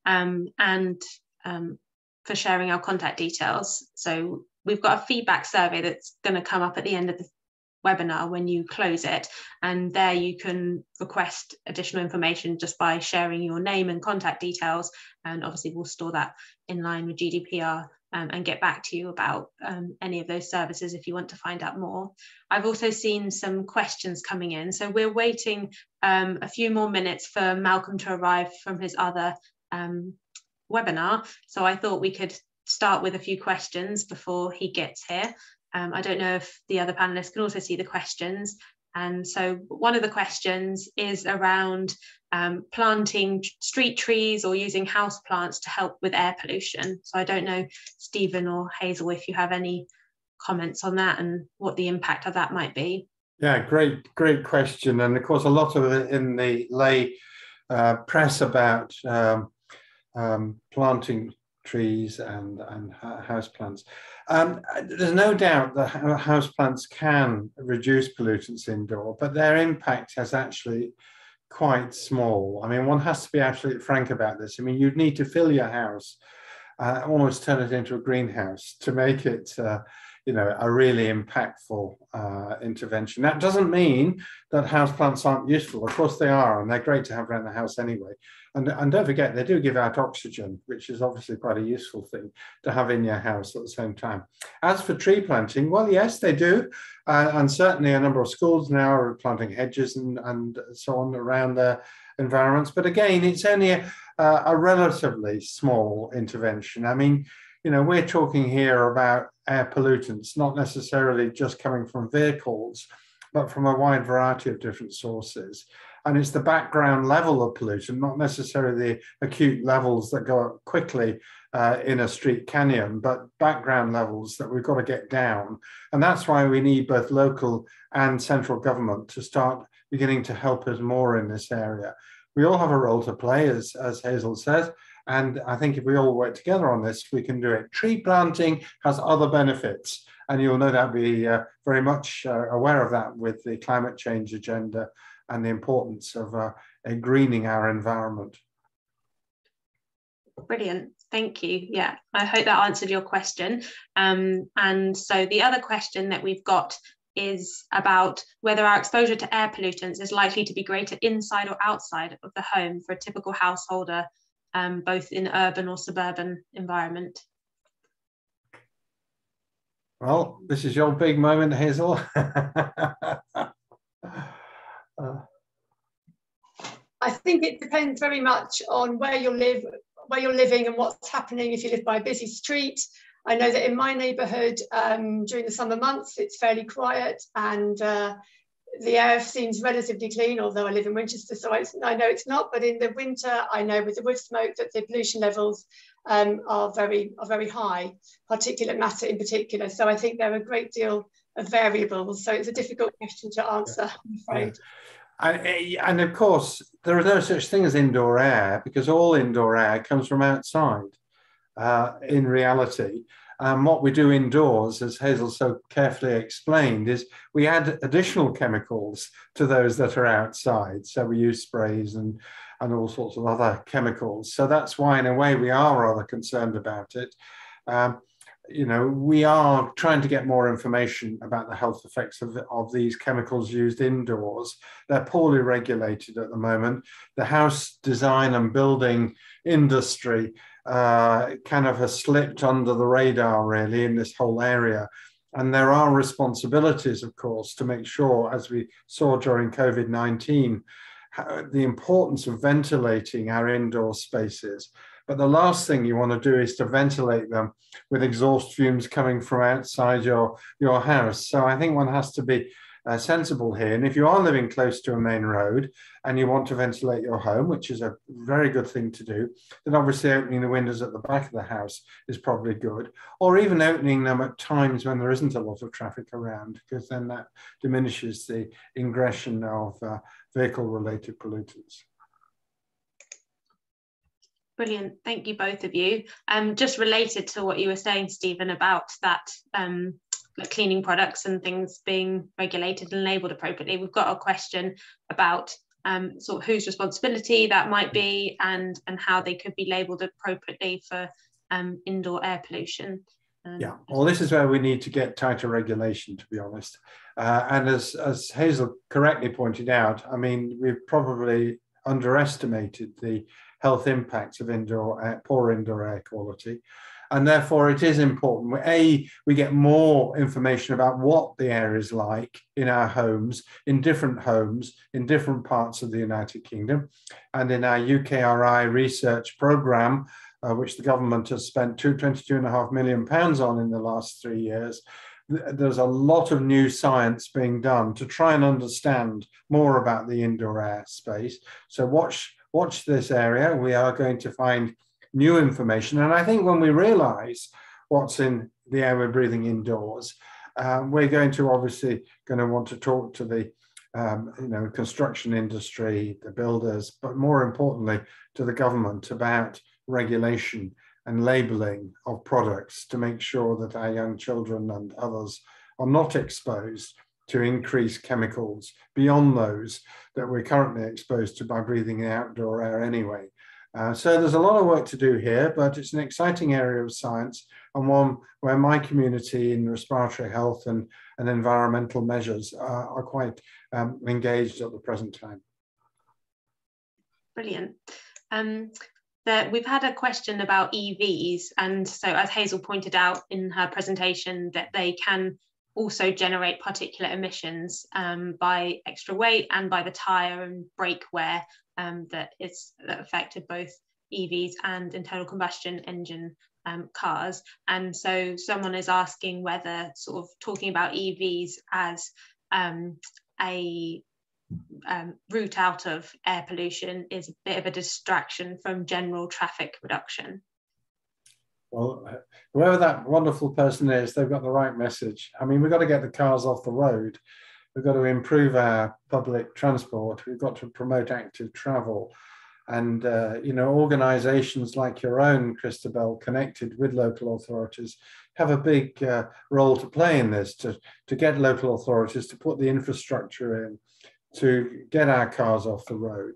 um, and um, for sharing our contact details. So we've got a feedback survey that's going to come up at the end of the webinar when you close it. And there you can request additional information just by sharing your name and contact details. And obviously we'll store that in line with GDPR um, and get back to you about um, any of those services if you want to find out more. I've also seen some questions coming in. So we're waiting um, a few more minutes for Malcolm to arrive from his other um, webinar. So I thought we could start with a few questions before he gets here. Um, I don't know if the other panelists can also see the questions. And so one of the questions is around um, planting street trees or using house plants to help with air pollution. So I don't know, Stephen or Hazel, if you have any comments on that and what the impact of that might be. Yeah, great, great question. And of course, a lot of it in the lay uh, press about um, um, planting trees and, and houseplants. Um, there's no doubt that houseplants can reduce pollutants indoor, but their impact is actually quite small. I mean, one has to be absolutely frank about this. I mean, you'd need to fill your house uh, almost turn it into a greenhouse to make it uh, you know, a really impactful uh, intervention. That doesn't mean that houseplants aren't useful. Of course they are, and they're great to have around the house anyway. And, and don't forget, they do give out oxygen, which is obviously quite a useful thing to have in your house at the same time. As for tree planting, well, yes, they do. Uh, and certainly a number of schools now are planting hedges and, and so on around their environments. But again, it's only a, a relatively small intervention. I mean, you know, we're talking here about air pollutants, not necessarily just coming from vehicles, but from a wide variety of different sources. And it's the background level of pollution, not necessarily the acute levels that go up quickly uh, in a street canyon, but background levels that we've got to get down. And that's why we need both local and central government to start beginning to help us more in this area. We all have a role to play, as, as Hazel says, and I think if we all work together on this, we can do it. Tree planting has other benefits, and you'll no doubt be uh, very much uh, aware of that with the climate change agenda and the importance of uh, greening our environment. Brilliant, thank you. Yeah, I hope that answered your question. Um, and so the other question that we've got is about whether our exposure to air pollutants is likely to be greater inside or outside of the home for a typical householder um, both in urban or suburban environment. Well, this is your big moment, Hazel. Uh, I think it depends very much on where you live, where you're living, and what's happening. If you live by a busy street, I know that in my neighbourhood um, during the summer months it's fairly quiet, and uh, the air seems relatively clean, although I live in Winchester, so I, I, know it's not. But in the winter, I know with the wood smoke that the pollution levels um, are very are very high, particulate matter in particular. So I think there are a great deal of variables. So it's a difficult question to answer, I'm afraid. Yeah. And, of course, there are no such thing as indoor air because all indoor air comes from outside. Uh, in reality, um, what we do indoors, as Hazel so carefully explained, is we add additional chemicals to those that are outside. So we use sprays and, and all sorts of other chemicals. So that's why, in a way, we are rather concerned about it. Um, you know, we are trying to get more information about the health effects of, of these chemicals used indoors. They're poorly regulated at the moment. The house design and building industry uh, kind of has slipped under the radar really in this whole area. And there are responsibilities, of course, to make sure, as we saw during COVID 19, the importance of ventilating our indoor spaces. But the last thing you want to do is to ventilate them with exhaust fumes coming from outside your, your house. So I think one has to be uh, sensible here. And if you are living close to a main road and you want to ventilate your home, which is a very good thing to do, then obviously opening the windows at the back of the house is probably good. Or even opening them at times when there isn't a lot of traffic around, because then that diminishes the ingression of uh, vehicle related pollutants. Brilliant. Thank you, both of you. Um, just related to what you were saying, Stephen, about that um, cleaning products and things being regulated and labelled appropriately. We've got a question about um, sort of whose responsibility that might be and and how they could be labelled appropriately for um, indoor air pollution. Um, yeah, well, this is where we need to get tighter regulation, to be honest. Uh, and as, as Hazel correctly pointed out, I mean, we've probably underestimated the health impacts of indoor air, poor indoor air quality and therefore it is important. A, we get more information about what the air is like in our homes, in different homes, in different parts of the United Kingdom, and in our UKRI research program, uh, which the government has spent 22.5 million pounds on in the last three years. There's a lot of new science being done to try and understand more about the indoor air space. So watch watch this area. We are going to find new information. And I think when we realize what's in the air we're breathing indoors, um, we're going to obviously going to want to talk to the um, you know construction industry, the builders, but more importantly to the government about regulation and labeling of products to make sure that our young children and others are not exposed to increased chemicals beyond those that we're currently exposed to by breathing the outdoor air anyway. Uh, so there's a lot of work to do here, but it's an exciting area of science and one where my community in respiratory health and, and environmental measures are, are quite um, engaged at the present time. Brilliant. Um, we've had a question about EVs, and so as Hazel pointed out in her presentation, that they can also generate particulate emissions um, by extra weight and by the tyre and brake wear um, that is that affected both EVs and internal combustion engine um, cars. And so someone is asking whether sort of talking about EVs as um, a um, route out of air pollution is a bit of a distraction from general traffic reduction. Well, whoever that wonderful person is, they've got the right message. I mean, we've got to get the cars off the road. We've got to improve our public transport. We've got to promote active travel. And, uh, you know, organizations like your own, Christabel, connected with local authorities, have a big uh, role to play in this to, to get local authorities to put the infrastructure in, to get our cars off the road.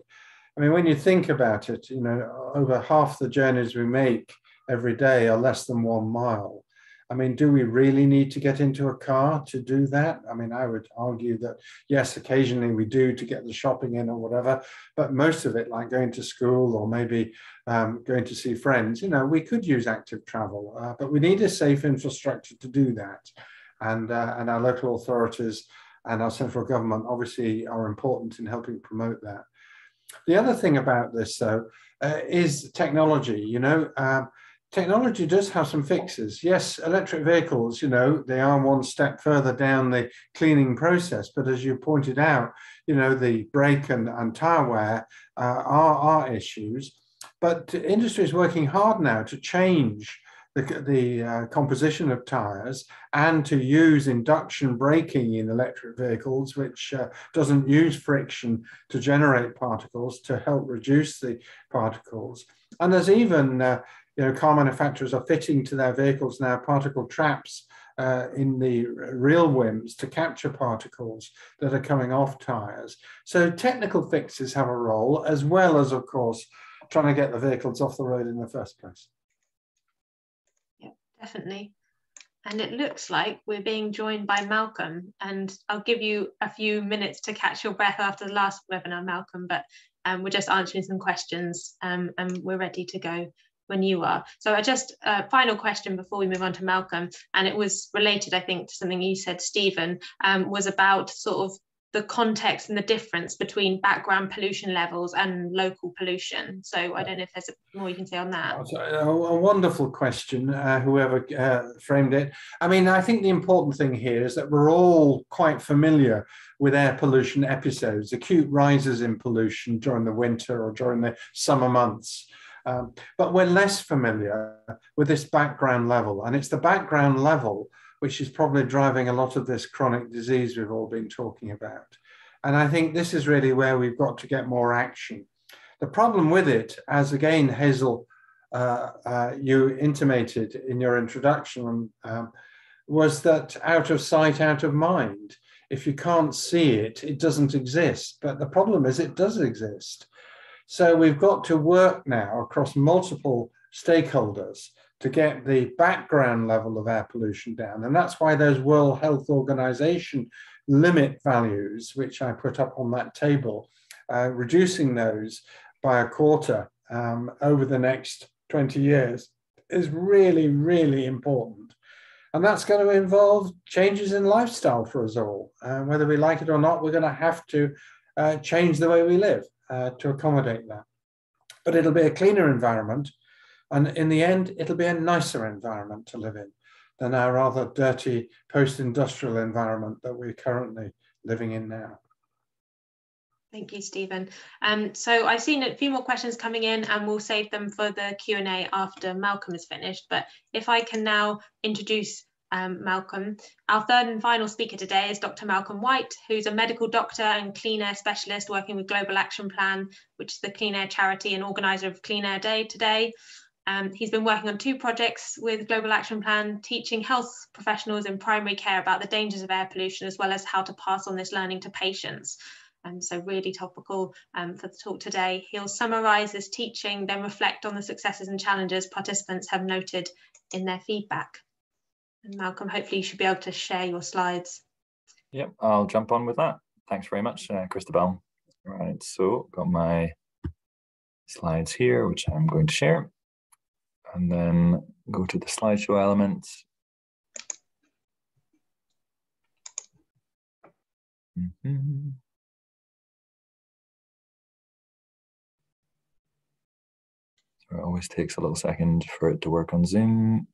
I mean, when you think about it, you know, over half the journeys we make every day are less than one mile. I mean, do we really need to get into a car to do that? I mean, I would argue that yes, occasionally we do to get the shopping in or whatever, but most of it, like going to school or maybe um, going to see friends, you know, we could use active travel, uh, but we need a safe infrastructure to do that. And, uh, and our local authorities and our central government obviously are important in helping promote that. The other thing about this, though, uh, is technology. You know, um, technology does have some fixes. Yes, electric vehicles, you know, they are one step further down the cleaning process. But as you pointed out, you know, the brake and, and tire wear uh, are, are issues. But industry is working hard now to change the, the uh, composition of tires and to use induction braking in electric vehicles, which uh, doesn't use friction to generate particles to help reduce the particles. And there's even uh, you know, car manufacturers are fitting to their vehicles now particle traps uh, in the real rims to capture particles that are coming off tires. So technical fixes have a role, as well as, of course, trying to get the vehicles off the road in the first place. Yeah, definitely. And it looks like we're being joined by Malcolm, and I'll give you a few minutes to catch your breath after the last webinar, Malcolm, but um, we're just answering some questions um, and we're ready to go when you are. So I just uh, final question before we move on to Malcolm, and it was related, I think, to something you said, Stephen, um, was about sort of the context and the difference between background pollution levels and local pollution. So I don't know if there's more you can say on that. A, a wonderful question, uh, whoever uh, framed it. I mean, I think the important thing here is that we're all quite familiar with air pollution episodes, acute rises in pollution during the winter or during the summer months. Um, but we're less familiar with this background level. And it's the background level which is probably driving a lot of this chronic disease we've all been talking about. And I think this is really where we've got to get more action. The problem with it, as again, Hazel, uh, uh, you intimated in your introduction, um, was that out of sight, out of mind. If you can't see it, it doesn't exist. But the problem is, it does exist. So we've got to work now across multiple stakeholders to get the background level of air pollution down. And that's why those World Health Organization limit values, which I put up on that table, uh, reducing those by a quarter um, over the next 20 years is really, really important. And that's going to involve changes in lifestyle for us all. Uh, whether we like it or not, we're going to have to uh, change the way we live uh, to accommodate that. But it'll be a cleaner environment. And in the end, it'll be a nicer environment to live in than our rather dirty post-industrial environment that we're currently living in now. Thank you, Stephen. Um, so I've seen a few more questions coming in and we'll save them for the Q&A after Malcolm is finished. But if I can now introduce um, Malcolm. Our third and final speaker today is Dr. Malcolm White, who's a medical doctor and clean air specialist working with Global Action Plan, which is the clean air charity and organizer of Clean Air Day today. Um, he's been working on two projects with Global Action Plan, teaching health professionals in primary care about the dangers of air pollution, as well as how to pass on this learning to patients. and so really topical um, for the talk today. He'll summarise this teaching, then reflect on the successes and challenges participants have noted in their feedback. And Malcolm, hopefully you should be able to share your slides. Yep, I'll jump on with that. Thanks very much, uh, Christabel. Right, so got my slides here, which I'm going to share, and then go to the slideshow elements. Mm -hmm. So it always takes a little second for it to work on Zoom.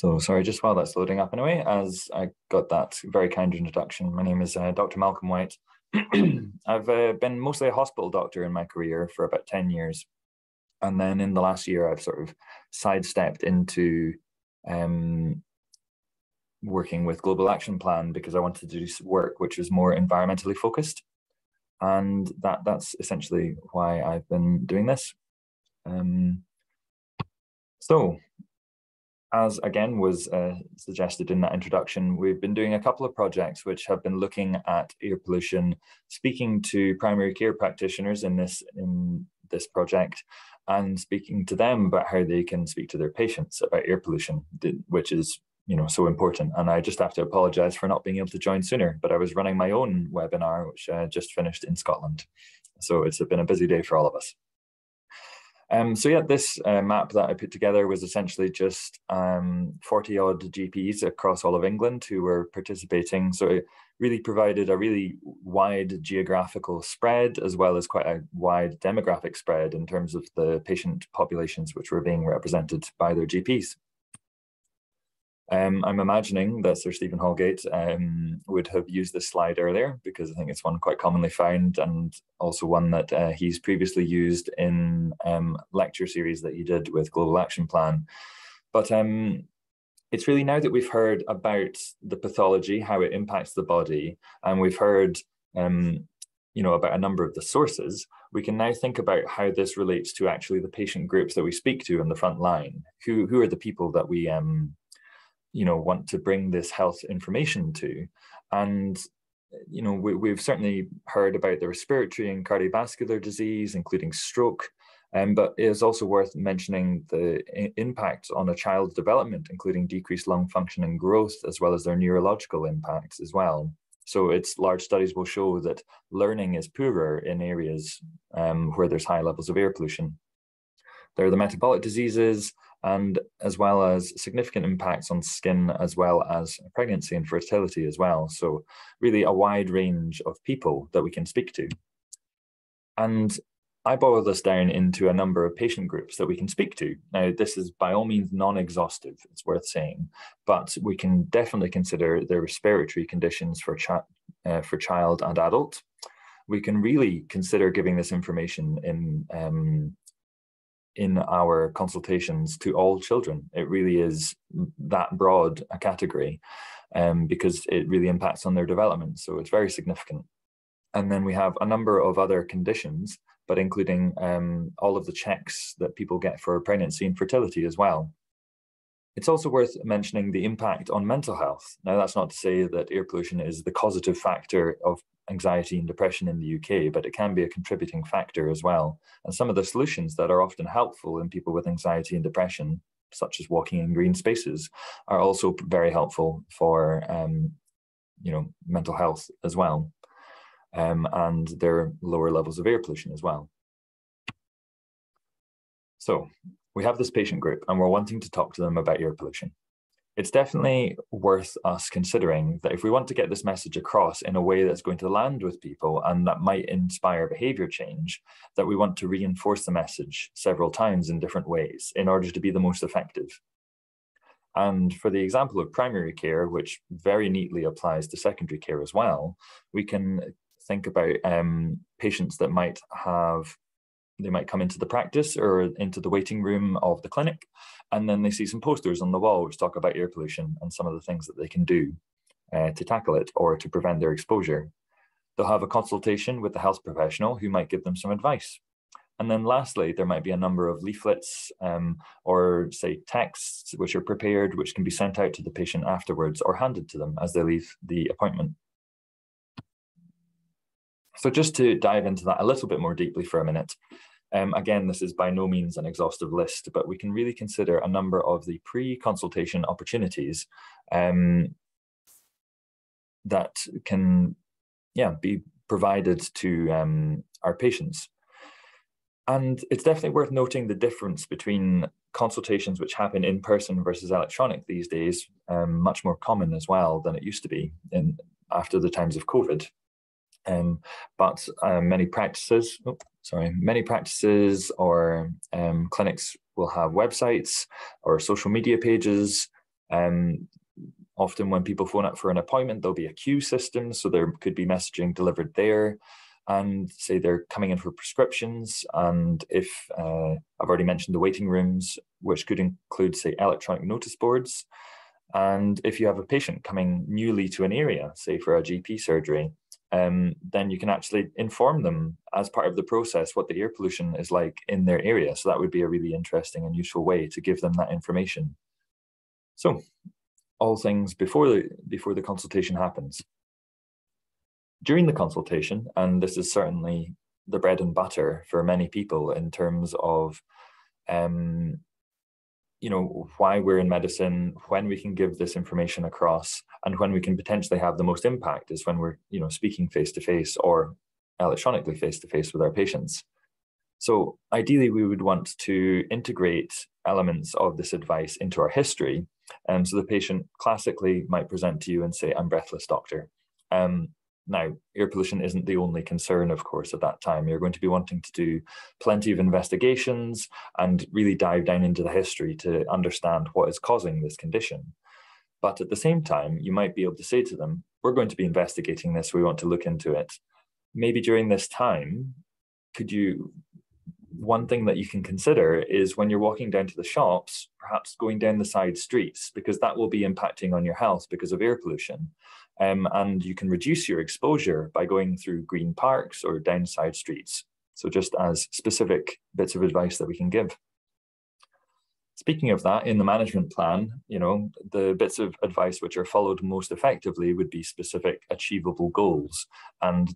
So sorry, just while that's loading up anyway, as I got that very kind introduction, my name is uh, Dr. Malcolm White. I've uh, been mostly a hospital doctor in my career for about 10 years. And then in the last year, I've sort of sidestepped into um, working with Global Action Plan because I wanted to do work which was more environmentally focused. And that that's essentially why I've been doing this. Um, so as again was uh, suggested in that introduction, we've been doing a couple of projects which have been looking at air pollution, speaking to primary care practitioners in this in this project, and speaking to them about how they can speak to their patients about air pollution, which is you know so important. And I just have to apologise for not being able to join sooner, but I was running my own webinar, which I just finished in Scotland, so it's been a busy day for all of us. Um, so yeah, this uh, map that I put together was essentially just um, 40 odd GPs across all of England who were participating. So it really provided a really wide geographical spread as well as quite a wide demographic spread in terms of the patient populations which were being represented by their GPs. Um, I'm imagining that Sir Stephen Holgate um, would have used this slide earlier because I think it's one quite commonly found and also one that uh, he's previously used in um, lecture series that he did with Global Action Plan. But um, it's really now that we've heard about the pathology, how it impacts the body, and we've heard um, you know, about a number of the sources, we can now think about how this relates to actually the patient groups that we speak to on the front line. Who, who are the people that we um, you know want to bring this health information to. And you know we, we've certainly heard about the respiratory and cardiovascular disease including stroke. Um, but it is also worth mentioning the impact on a child's development including decreased lung function and growth as well as their neurological impacts as well. So its large studies will show that learning is poorer in areas um, where there's high levels of air pollution. There are the metabolic diseases and as well as significant impacts on skin as well as pregnancy and fertility as well. So really a wide range of people that we can speak to. And I boil this down into a number of patient groups that we can speak to. Now, this is by all means non-exhaustive, it's worth saying, but we can definitely consider the respiratory conditions for, uh, for child and adult. We can really consider giving this information in um, in our consultations to all children. It really is that broad a category um, because it really impacts on their development. So it's very significant. And then we have a number of other conditions, but including um, all of the checks that people get for pregnancy and fertility as well. It's also worth mentioning the impact on mental health. Now, that's not to say that air pollution is the causative factor of anxiety and depression in the UK, but it can be a contributing factor as well. And some of the solutions that are often helpful in people with anxiety and depression, such as walking in green spaces, are also very helpful for um, you know mental health as well, um, and their lower levels of air pollution as well. So we have this patient group, and we're wanting to talk to them about air pollution it's definitely worth us considering that if we want to get this message across in a way that's going to land with people and that might inspire behavior change, that we want to reinforce the message several times in different ways in order to be the most effective. And for the example of primary care, which very neatly applies to secondary care as well, we can think about um, patients that might have they might come into the practice or into the waiting room of the clinic, and then they see some posters on the wall which talk about air pollution and some of the things that they can do uh, to tackle it or to prevent their exposure. They'll have a consultation with the health professional who might give them some advice. And then lastly, there might be a number of leaflets um, or say texts which are prepared, which can be sent out to the patient afterwards or handed to them as they leave the appointment. So just to dive into that a little bit more deeply for a minute, um, again, this is by no means an exhaustive list, but we can really consider a number of the pre-consultation opportunities um, that can yeah, be provided to um, our patients. And it's definitely worth noting the difference between consultations which happen in person versus electronic these days, um, much more common as well than it used to be in after the times of COVID. Um, but uh, many practices, oh, sorry, many practices or um, clinics will have websites or social media pages. Um, often when people phone up for an appointment, there'll be a queue system, so there could be messaging delivered there and say they're coming in for prescriptions. And if uh, I've already mentioned the waiting rooms, which could include, say, electronic notice boards. And if you have a patient coming newly to an area, say for a GP surgery, um, then you can actually inform them as part of the process what the air pollution is like in their area. So that would be a really interesting and useful way to give them that information. So all things before the, before the consultation happens during the consultation, and this is certainly the bread and butter for many people in terms of, um, you know, why we're in medicine, when we can give this information across, and when we can potentially have the most impact is when we're, you know, speaking face to face or electronically face to face with our patients. So ideally, we would want to integrate elements of this advice into our history. Um, so the patient classically might present to you and say, I'm breathless, doctor. Um, now, air pollution isn't the only concern, of course, at that time. You're going to be wanting to do plenty of investigations and really dive down into the history to understand what is causing this condition. But at the same time, you might be able to say to them, We're going to be investigating this, we want to look into it. Maybe during this time, could you one thing that you can consider is when you're walking down to the shops, perhaps going down the side streets, because that will be impacting on your health because of air pollution. Um, and you can reduce your exposure by going through green parks or down side streets. So just as specific bits of advice that we can give. Speaking of that, in the management plan, you know, the bits of advice which are followed most effectively would be specific achievable goals. And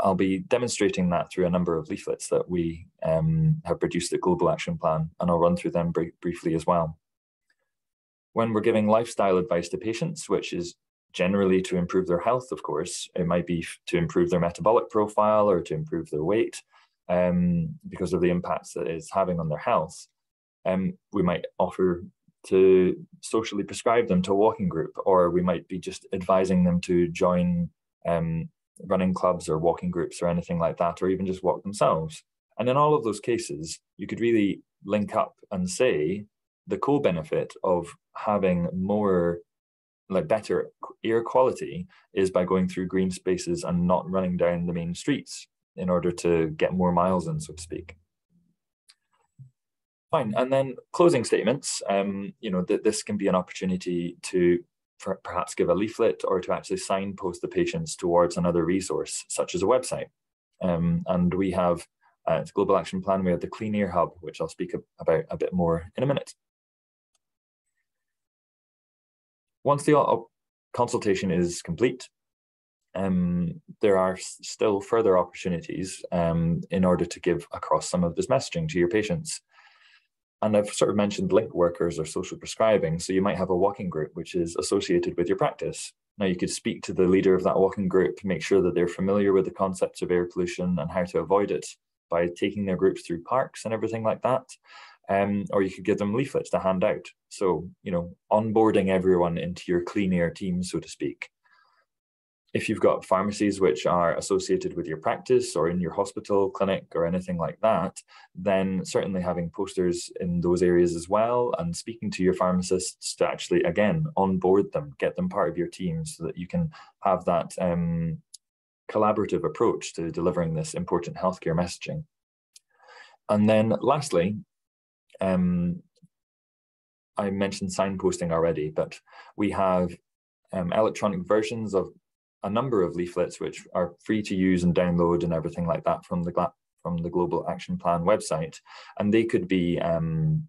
I'll be demonstrating that through a number of leaflets that we um, have produced at Global Action Plan, and I'll run through them br briefly as well. When we're giving lifestyle advice to patients, which is generally to improve their health, of course. It might be to improve their metabolic profile or to improve their weight um, because of the impacts that it's having on their health. Um, we might offer to socially prescribe them to a walking group, or we might be just advising them to join um, running clubs or walking groups or anything like that, or even just walk themselves. And in all of those cases, you could really link up and say the co benefit of having more like better air quality is by going through green spaces and not running down the main streets in order to get more miles in, so to speak. Fine, and then closing statements. Um, you know that this can be an opportunity to perhaps give a leaflet or to actually signpost the patients towards another resource, such as a website. Um, and we have uh, Global Action Plan. We have the Clean Air Hub, which I'll speak about a bit more in a minute. Once the consultation is complete, um, there are still further opportunities um, in order to give across some of this messaging to your patients. And I've sort of mentioned link workers or social prescribing. So you might have a walking group which is associated with your practice. Now you could speak to the leader of that walking group, make sure that they're familiar with the concepts of air pollution and how to avoid it by taking their groups through parks and everything like that um, or you could give them leaflets to hand out. So, you know, onboarding everyone into your clean air team, so to speak. If you've got pharmacies which are associated with your practice or in your hospital, clinic, or anything like that, then certainly having posters in those areas as well and speaking to your pharmacists to actually, again, onboard them, get them part of your team so that you can have that um, collaborative approach to delivering this important healthcare messaging. And then lastly, um, I mentioned signposting already, but we have um, electronic versions of a number of leaflets which are free to use and download and everything like that from the from the Global Action Plan website, and they could be um,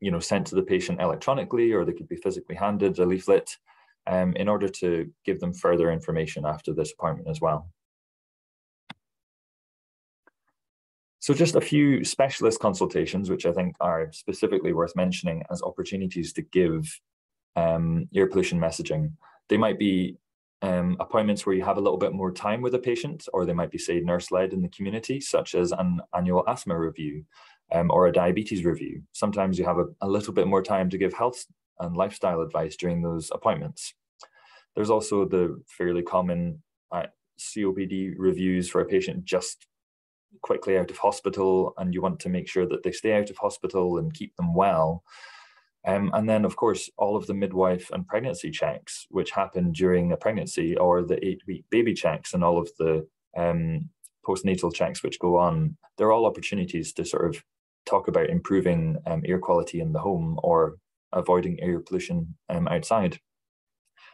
you know, sent to the patient electronically, or they could be physically handed a leaflet um, in order to give them further information after this appointment as well. So just a few specialist consultations, which I think are specifically worth mentioning as opportunities to give um, ear pollution messaging. They might be um, appointments where you have a little bit more time with a patient, or they might be, say, nurse-led in the community, such as an annual asthma review um, or a diabetes review. Sometimes you have a, a little bit more time to give health and lifestyle advice during those appointments. There's also the fairly common uh, COPD reviews for a patient just quickly out of hospital and you want to make sure that they stay out of hospital and keep them well. Um, and then, of course, all of the midwife and pregnancy checks, which happen during a pregnancy, or the eight week baby checks, and all of the um, postnatal checks which go on, they're all opportunities to sort of talk about improving um, air quality in the home or avoiding air pollution um, outside.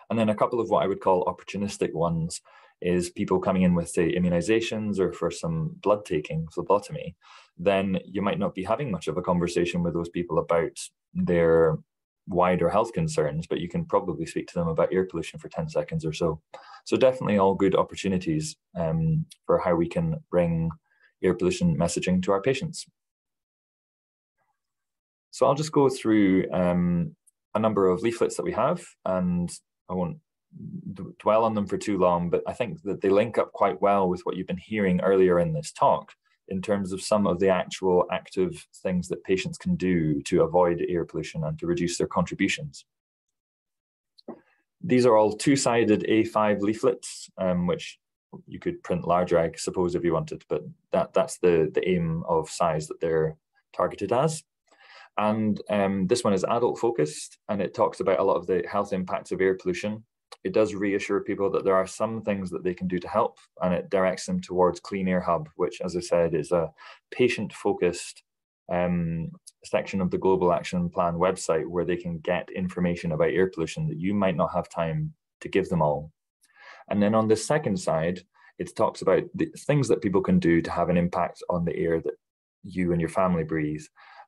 And then a couple of what I would call opportunistic ones is people coming in with, say, immunizations or for some blood taking, phlebotomy, then you might not be having much of a conversation with those people about their wider health concerns, but you can probably speak to them about air pollution for 10 seconds or so. So definitely all good opportunities um, for how we can bring air pollution messaging to our patients. So I'll just go through um, a number of leaflets that we have, and I won't dwell on them for too long, but I think that they link up quite well with what you've been hearing earlier in this talk in terms of some of the actual active things that patients can do to avoid air pollution and to reduce their contributions. These are all two-sided A5 leaflets, um, which you could print larger, I suppose, if you wanted, but that, that's the, the aim of size that they're targeted as. And um, this one is adult focused and it talks about a lot of the health impacts of air pollution. It does reassure people that there are some things that they can do to help and it directs them towards Clean Air Hub, which, as I said, is a patient focused um, section of the Global Action Plan website where they can get information about air pollution that you might not have time to give them all. And then on the second side, it talks about the things that people can do to have an impact on the air that you and your family breathe.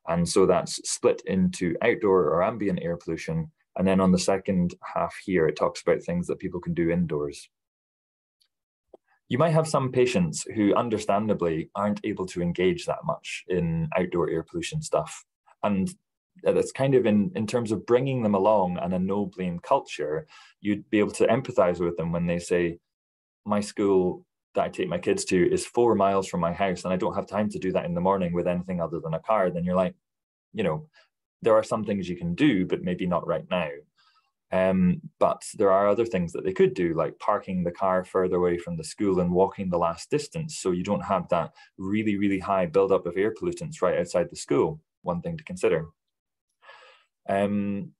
And so that's split into outdoor or ambient air pollution. And then on the second half here, it talks about things that people can do indoors. You might have some patients who understandably aren't able to engage that much in outdoor air pollution stuff. And that's kind of in, in terms of bringing them along and a no blame culture, you'd be able to empathize with them when they say, my school that I take my kids to is four miles from my house and I don't have time to do that in the morning with anything other than a car, then you're like, you know, there are some things you can do, but maybe not right now. Um, but there are other things that they could do, like parking the car further away from the school and walking the last distance. So you don't have that really, really high buildup of air pollutants right outside the school. One thing to consider. Um,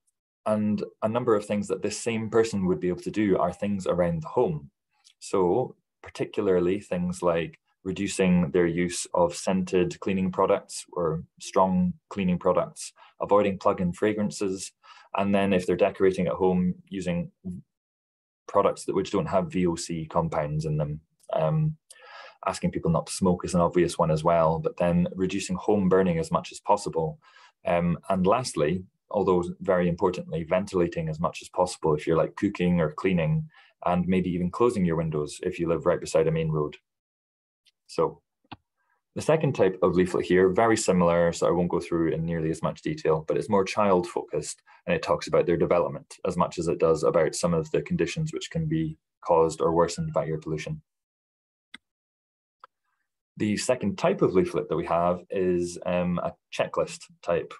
and a number of things that this same person would be able to do are things around the home. So particularly things like reducing their use of scented cleaning products or strong cleaning products, avoiding plug-in fragrances, and then if they're decorating at home using products that which don't have VOC compounds in them. Um, asking people not to smoke is an obvious one as well, but then reducing home burning as much as possible. Um, and lastly, although very importantly, ventilating as much as possible if you're like cooking or cleaning and maybe even closing your windows if you live right beside a main road. So the second type of leaflet here, very similar, so I won't go through in nearly as much detail, but it's more child focused and it talks about their development as much as it does about some of the conditions which can be caused or worsened by air pollution. The second type of leaflet that we have is um, a checklist type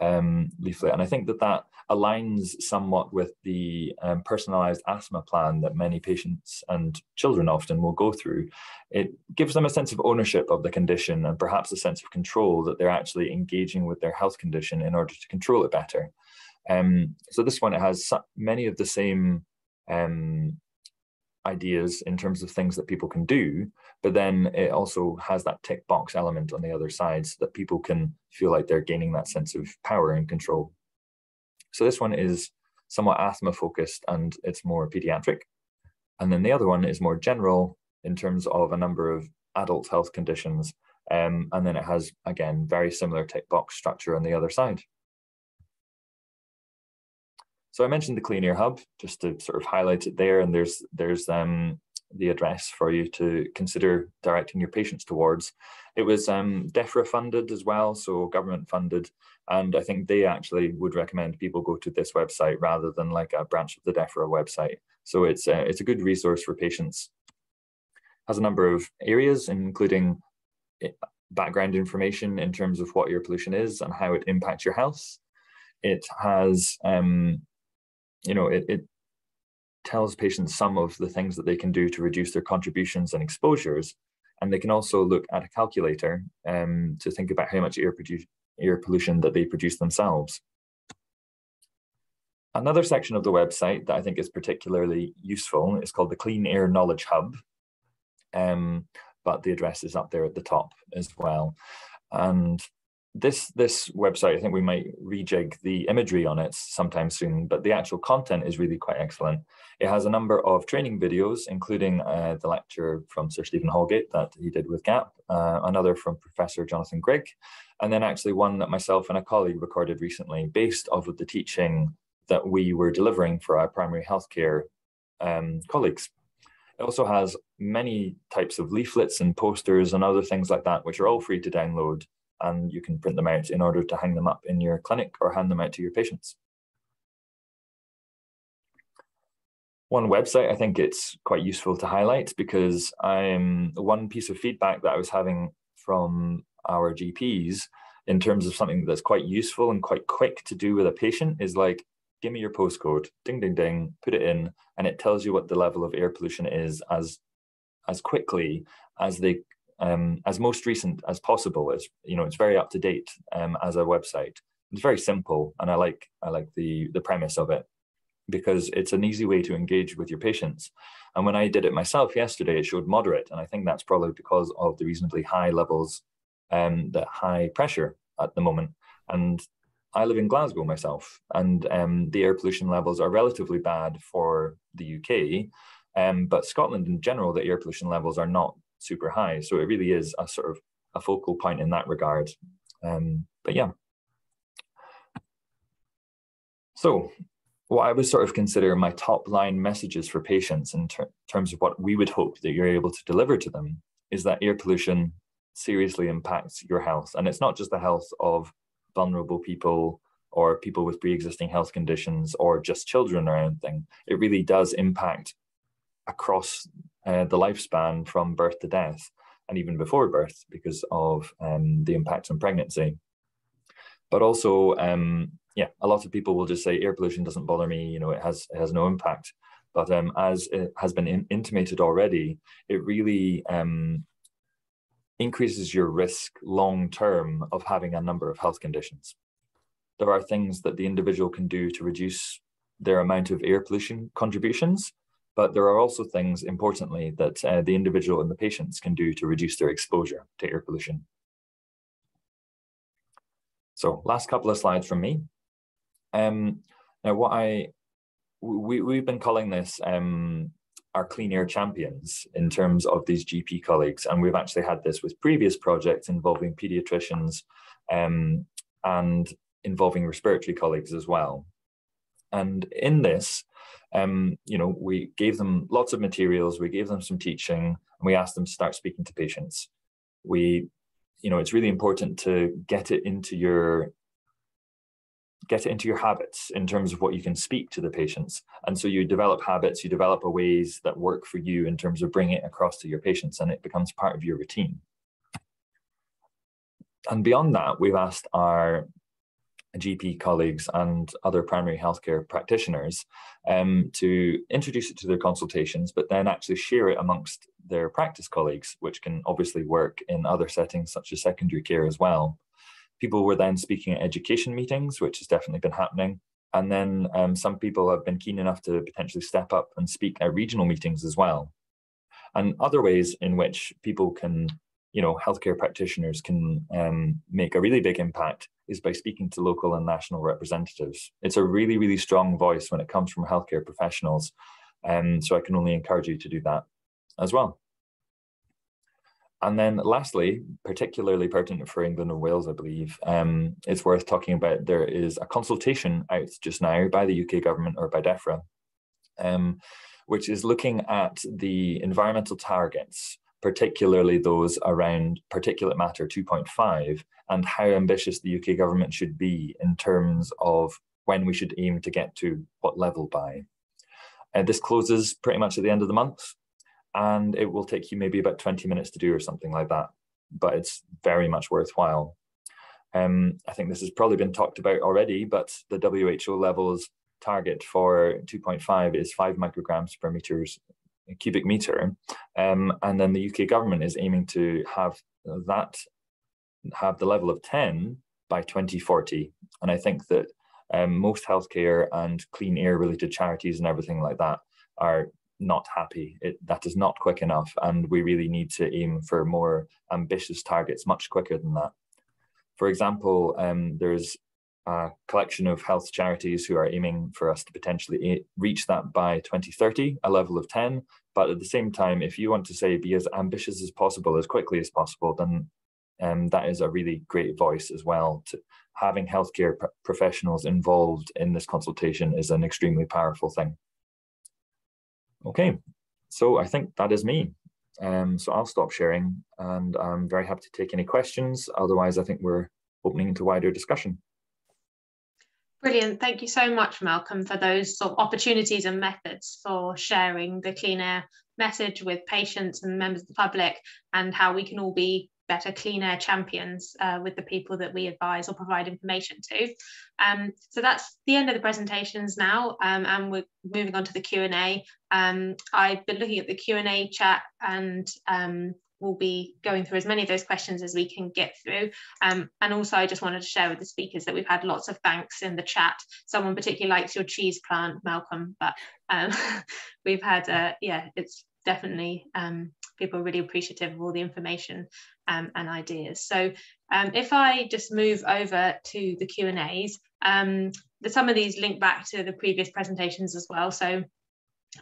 um, leaflet. And I think that that aligns somewhat with the um, personalized asthma plan that many patients and children often will go through. It gives them a sense of ownership of the condition and perhaps a sense of control that they're actually engaging with their health condition in order to control it better. Um, so this one, it has many of the same um, ideas in terms of things that people can do, but then it also has that tick box element on the other side so that people can feel like they're gaining that sense of power and control. So this one is somewhat asthma focused and it's more pediatric. And then the other one is more general in terms of a number of adult health conditions. Um, and then it has, again, very similar tick box structure on the other side. So I mentioned the Clean Air Hub, just to sort of highlight it there. And there's there's um, the address for you to consider directing your patients towards. It was um, DEFRA funded as well, so government funded. And I think they actually would recommend people go to this website rather than like a branch of the DEFRA website. So it's, uh, it's a good resource for patients. Has a number of areas, including eh, background information in terms of what your pollution is and how it impacts your health. It has um, you know, it, it tells patients some of the things that they can do to reduce their contributions and exposures. And they can also look at a calculator um, to think about how much air, produce, air pollution that they produce themselves. Another section of the website that I think is particularly useful is called the Clean Air Knowledge Hub. Um, but the address is up there at the top as well. And this this website, I think we might rejig the imagery on it sometime soon, but the actual content is really quite excellent. It has a number of training videos, including uh, the lecture from Sir Stephen Holgate that he did with GAP, uh, another from Professor Jonathan Grigg, and then actually one that myself and a colleague recorded recently based off of the teaching that we were delivering for our primary healthcare um, colleagues. It also has many types of leaflets and posters and other things like that, which are all free to download and you can print them out in order to hang them up in your clinic or hand them out to your patients. One website I think it's quite useful to highlight because I'm one piece of feedback that I was having from our GPs in terms of something that's quite useful and quite quick to do with a patient is like, give me your postcode, ding, ding, ding, put it in, and it tells you what the level of air pollution is as, as quickly as they um, as most recent as possible. It's you know it's very up to date um, as a website. It's very simple, and I like I like the the premise of it because it's an easy way to engage with your patients. And when I did it myself yesterday, it showed moderate, and I think that's probably because of the reasonably high levels, um, the high pressure at the moment. And I live in Glasgow myself, and um, the air pollution levels are relatively bad for the UK. Um, but Scotland in general, the air pollution levels are not super high. So it really is a sort of a focal point in that regard. Um, but yeah. So what I would sort of consider my top line messages for patients in ter terms of what we would hope that you're able to deliver to them is that air pollution seriously impacts your health. And it's not just the health of vulnerable people or people with pre-existing health conditions or just children or anything. It really does impact across uh, the lifespan from birth to death and even before birth because of um, the impact on pregnancy. But also, um, yeah, a lot of people will just say air pollution doesn't bother me, you know, it has, it has no impact. But um, as it has been in intimated already, it really um, increases your risk long term of having a number of health conditions. There are things that the individual can do to reduce their amount of air pollution contributions, but there are also things, importantly, that uh, the individual and the patients can do to reduce their exposure to air pollution. So last couple of slides from me. Um, now, what I, we, we've been calling this um, our clean air champions in terms of these GP colleagues. And we've actually had this with previous projects involving pediatricians um, and involving respiratory colleagues as well. And in this, um, you know, we gave them lots of materials, we gave them some teaching, and we asked them to start speaking to patients. We, you know, it's really important to get it into your get it into your habits in terms of what you can speak to the patients. And so you develop habits, you develop ways that work for you in terms of bringing it across to your patients, and it becomes part of your routine. And beyond that, we've asked our GP colleagues and other primary healthcare practitioners um, to introduce it to their consultations, but then actually share it amongst their practice colleagues, which can obviously work in other settings such as secondary care as well. People were then speaking at education meetings, which has definitely been happening. And then um, some people have been keen enough to potentially step up and speak at regional meetings as well. And other ways in which people can you know, healthcare practitioners can um, make a really big impact is by speaking to local and national representatives. It's a really, really strong voice when it comes from healthcare professionals. And um, so I can only encourage you to do that as well. and then lastly, particularly pertinent for England and Wales, I believe, um, it's worth talking about there is a consultation out just now by the UK government or by DEFRA, um, which is looking at the environmental targets, particularly those around particulate matter 2.5 and how ambitious the UK government should be in terms of when we should aim to get to what level by. Uh, this closes pretty much at the end of the month and it will take you maybe about 20 minutes to do or something like that but it's very much worthwhile um, i think this has probably been talked about already but the WHO levels target for 2.5 is 5 micrograms per meters cubic meter um, and then the uk government is aiming to have that have the level of 10 by 2040 and i think that um, most healthcare and clean air related charities and everything like that are not happy. It, that is not quick enough, and we really need to aim for more ambitious targets much quicker than that. For example, um, there's a collection of health charities who are aiming for us to potentially reach that by 2030, a level of 10. But at the same time, if you want to say be as ambitious as possible, as quickly as possible, then um, that is a really great voice as well. To having healthcare professionals involved in this consultation is an extremely powerful thing. Okay, so I think that is me. Um, so I'll stop sharing and I'm very happy to take any questions. Otherwise, I think we're opening into wider discussion. Brilliant. Thank you so much, Malcolm, for those sort of opportunities and methods for sharing the clean air message with patients and members of the public and how we can all be better clean air champions uh, with the people that we advise or provide information to. Um, so that's the end of the presentations now, um, and we're moving on to the Q&A. Um, I've been looking at the Q&A chat and um, we'll be going through as many of those questions as we can get through. Um, and also I just wanted to share with the speakers that we've had lots of thanks in the chat. Someone particularly likes your cheese plant, Malcolm, but um, we've had, uh, yeah, it's definitely um, people are really appreciative of all the information um, and ideas. So um, if I just move over to the Q&As, um, some of these link back to the previous presentations as well. So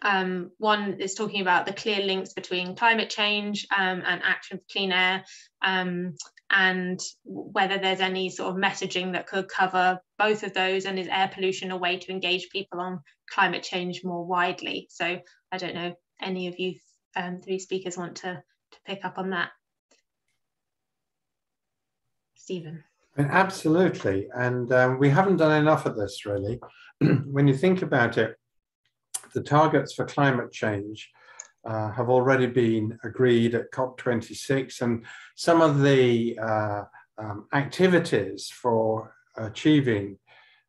um, one is talking about the clear links between climate change um, and action for clean air um, and whether there's any sort of messaging that could cover both of those and is air pollution a way to engage people on climate change more widely. So I don't know, any of you um, three speakers want to, to pick up on that. Stephen. Absolutely. And um, we haven't done enough of this really. when you think about it, the targets for climate change uh, have already been agreed at COP26 and some of the uh, um, activities for achieving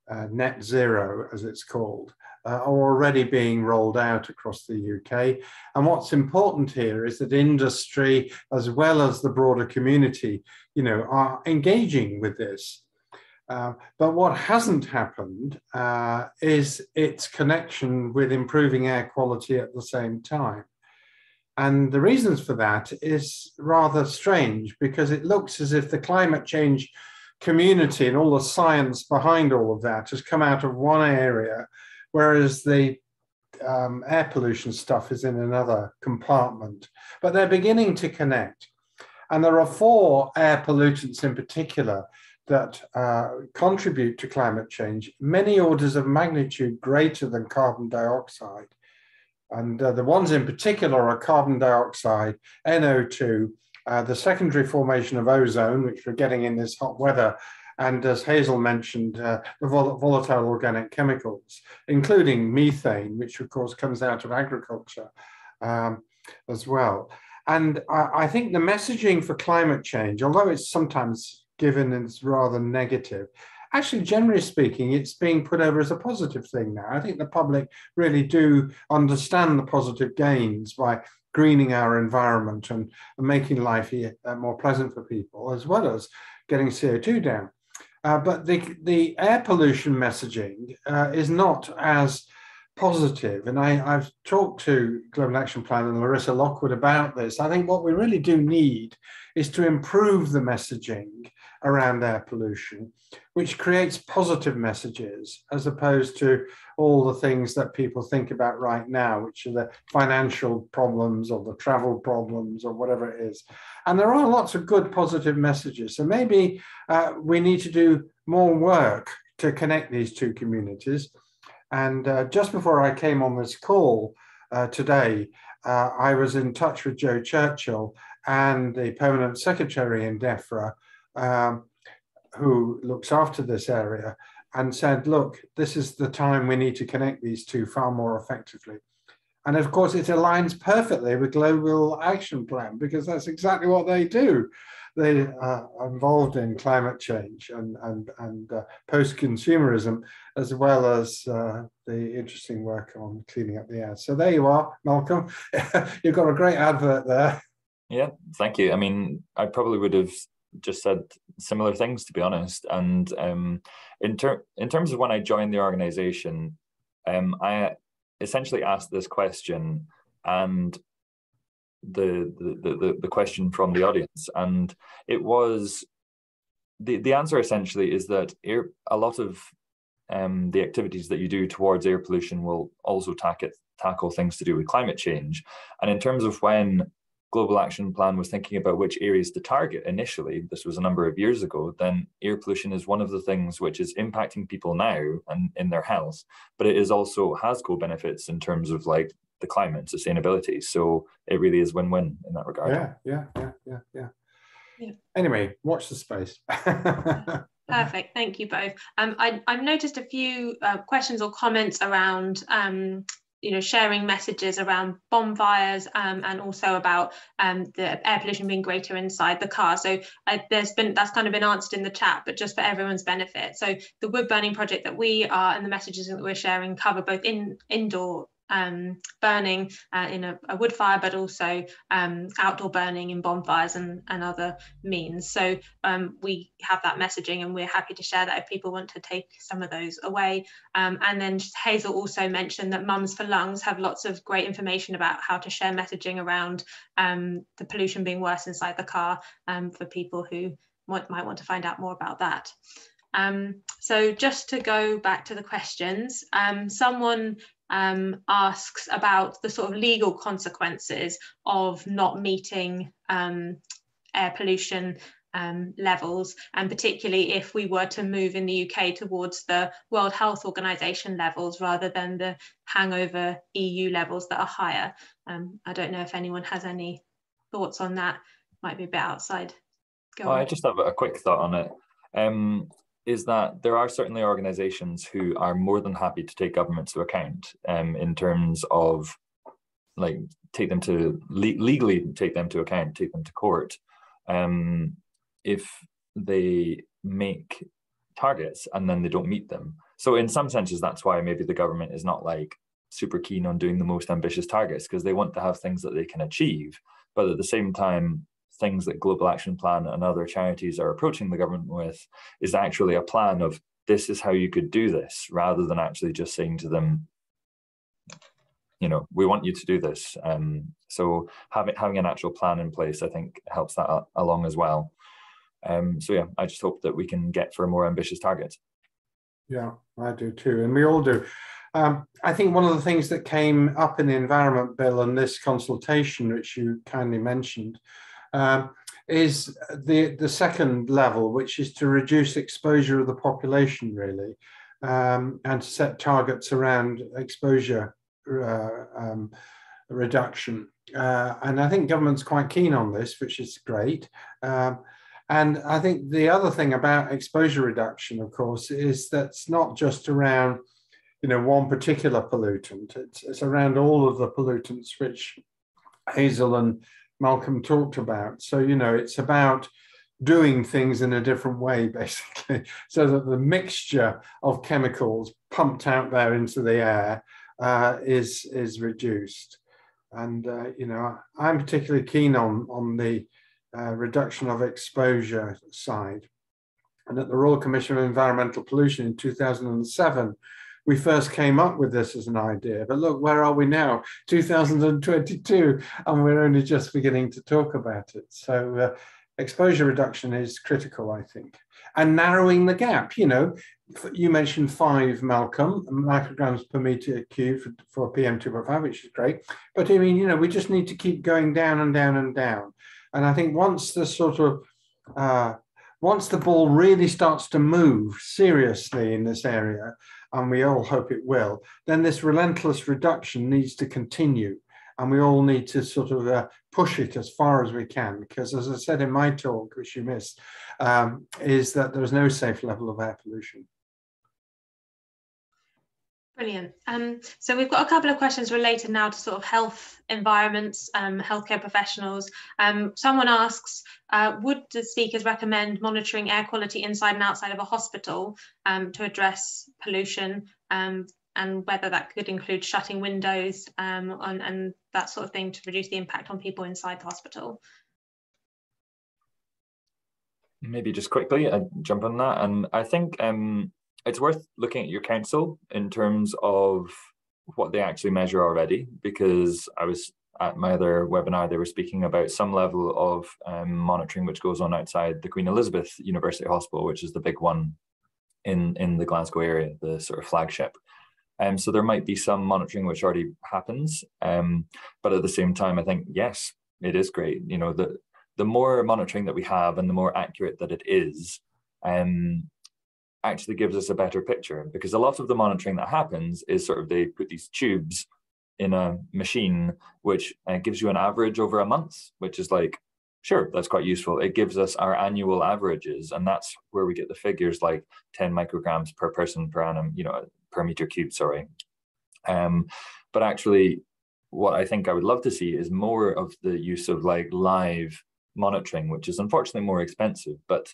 uh, net zero, as it's called, uh, are already being rolled out across the UK. And what's important here is that industry, as well as the broader community, you know, are engaging with this. Uh, but what hasn't happened uh, is its connection with improving air quality at the same time. And the reasons for that is rather strange because it looks as if the climate change community and all the science behind all of that has come out of one area whereas the um, air pollution stuff is in another compartment. But they're beginning to connect. And there are four air pollutants in particular that uh, contribute to climate change, many orders of magnitude greater than carbon dioxide. And uh, the ones in particular are carbon dioxide, NO2, uh, the secondary formation of ozone, which we're getting in this hot weather, and as Hazel mentioned, uh, the vol volatile organic chemicals, including methane, which of course comes out of agriculture um, as well. And I, I, think the messaging for climate change, although it's sometimes given as rather negative, actually, generally speaking, it's being put over as a positive thing now. I think the public really do understand the positive gains by greening our environment and, and making life here, uh, more pleasant for people, as well as getting CO2 down. Uh, but the, the air pollution messaging uh, is not as positive. And I, have talked to Global Action Plan and Larissa Lockwood about this. I think what we really do need is to improve the messaging around air pollution, which creates positive messages as opposed to all the things that people think about right now, which are the financial problems or the travel problems or whatever it is. And there are lots of good positive messages. So maybe uh, we need to do more work to connect these two communities. And uh, just before I came on this call uh, today, uh, I was in touch with Jo Churchill and the permanent secretary in DEFRA, um, who looks after this area, and said, look, this is the time we need to connect these two far more effectively. And of course, it aligns perfectly with Global Action Plan because that's exactly what they do. They are involved in climate change and, and, and uh, post consumerism, as well as uh, the interesting work on cleaning up the air. So there you are, Malcolm. You've got a great advert there. Yeah, thank you. I mean, I probably would have just said similar things to be honest. And um, in ter- in terms of when I joined the organization, um, I essentially asked this question and the, the the the question from the audience, and it was the the answer essentially is that air, a lot of um, the activities that you do towards air pollution will also tackle tackle things to do with climate change. And in terms of when Global Action Plan was thinking about which areas to target initially, this was a number of years ago, then air pollution is one of the things which is impacting people now and in their health, but it is also has co-benefits in terms of like the climate sustainability. So it really is win-win in that regard. Yeah, yeah, yeah, yeah, yeah. yeah. Anyway, watch the space. Perfect. Thank you both. Um, I, have noticed a few uh, questions or comments around um, you know sharing messages around bonfires um, and also about um, the air pollution being greater inside the car. So uh, there's been that's kind of been answered in the chat but just for everyone's benefit. So the wood burning project that we are and the messages that we're sharing cover both in indoor um, burning uh, in a, a, wood fire, but also um, outdoor burning in bonfires and, and other means. So um, we have that messaging and we're happy to share that if people want to take some of those away. Um, and then Hazel also mentioned that Mums for Lungs have lots of great information about how to share messaging around um, the pollution being worse inside the car um, for people who might, might want to find out more about that. Um, so just to go back to the questions, um, someone um, asks about the sort of legal consequences of not meeting um, air pollution um, levels, and particularly if we were to move in the UK towards the World Health Organization levels rather than the hangover EU levels that are higher. Um, I don't know if anyone has any thoughts on that. Might be a bit outside. Go well, I just have a quick thought on it. Um, is that there are certainly organizations who are more than happy to take governments to account um, in terms of like take them to le- legally take them to account, take them to court um, if they make targets and then they don't meet them. So in some senses, that's why maybe the government is not like super keen on doing the most ambitious targets because they want to have things that they can achieve. But at the same time, things that Global Action Plan and other charities are approaching the government with is actually a plan of this is how you could do this, rather than actually just saying to them, you know, we want you to do this. Um, so having having an actual plan in place, I think, helps that along as well. Um, so yeah, I just hope that we can get for a more ambitious targets. Yeah, I do too, and we all do. Um, I think one of the things that came up in the Environment Bill and this consultation, which you kindly mentioned, um, is the, the second level, which is to reduce exposure of the population, really, um, and to set targets around exposure uh, um, reduction. Uh, and I think government's quite keen on this, which is great. Um, and I think the other thing about exposure reduction, of course, is that's not just around, you know, one particular pollutant. It's, it's around all of the pollutants which Hazel and Malcolm talked about. So, you know, it's about doing things in a different way, basically, so that the mixture of chemicals pumped out there into the air uh, is, is reduced. And, uh, you know, I'm particularly keen on, on the uh, reduction of exposure side. And at the Royal Commission of Environmental Pollution in 2007, we first came up with this as an idea. But look, where are we now? 2022, and we're only just beginning to talk about it. So, uh, exposure reduction is critical, I think, and narrowing the gap. You know, you mentioned five, Malcolm, micrograms per meter cube for, for PM2.5, which is great. But I mean, you know, we just need to keep going down and down and down. And I think once the sort of uh, once the ball really starts to move seriously in this area, and we all hope it will, then this relentless reduction needs to continue. And we all need to sort of uh, push it as far as we can because as i said in my talk which you missed um, is that there's no safe level of air pollution Brilliant. Um, so we've got a couple of questions related now to sort of health environments, um, healthcare professionals. Um, someone asks, uh, would the speakers recommend monitoring air quality inside and outside of a hospital um, to address pollution? Um, and whether that could include shutting windows um, on, and that sort of thing to reduce the impact on people inside the hospital. Maybe just quickly I jump on that, and I think it's worth looking at your council in terms of what they actually measure already, because I was at my other webinar, they were speaking about some level of um, monitoring which goes on outside the Queen Elizabeth University Hospital, which is the big one in in the Glasgow area, the sort of flagship. Um, so there might be some monitoring which already happens, um, but at the same time, I think yes, it is great. You know, the the more monitoring that we have and the more accurate that it is, um, actually gives us a better picture. Because a lot of the monitoring that happens is sort of they put these tubes in a machine which uh, gives you an average over a month, which is like sure that's quite useful it gives us our annual averages and that's where we get the figures like 10 micrograms per person per annum you know per meter cube sorry. Um, but actually, what I think I would love to see is more of the use of like live monitoring, which is unfortunately more expensive, but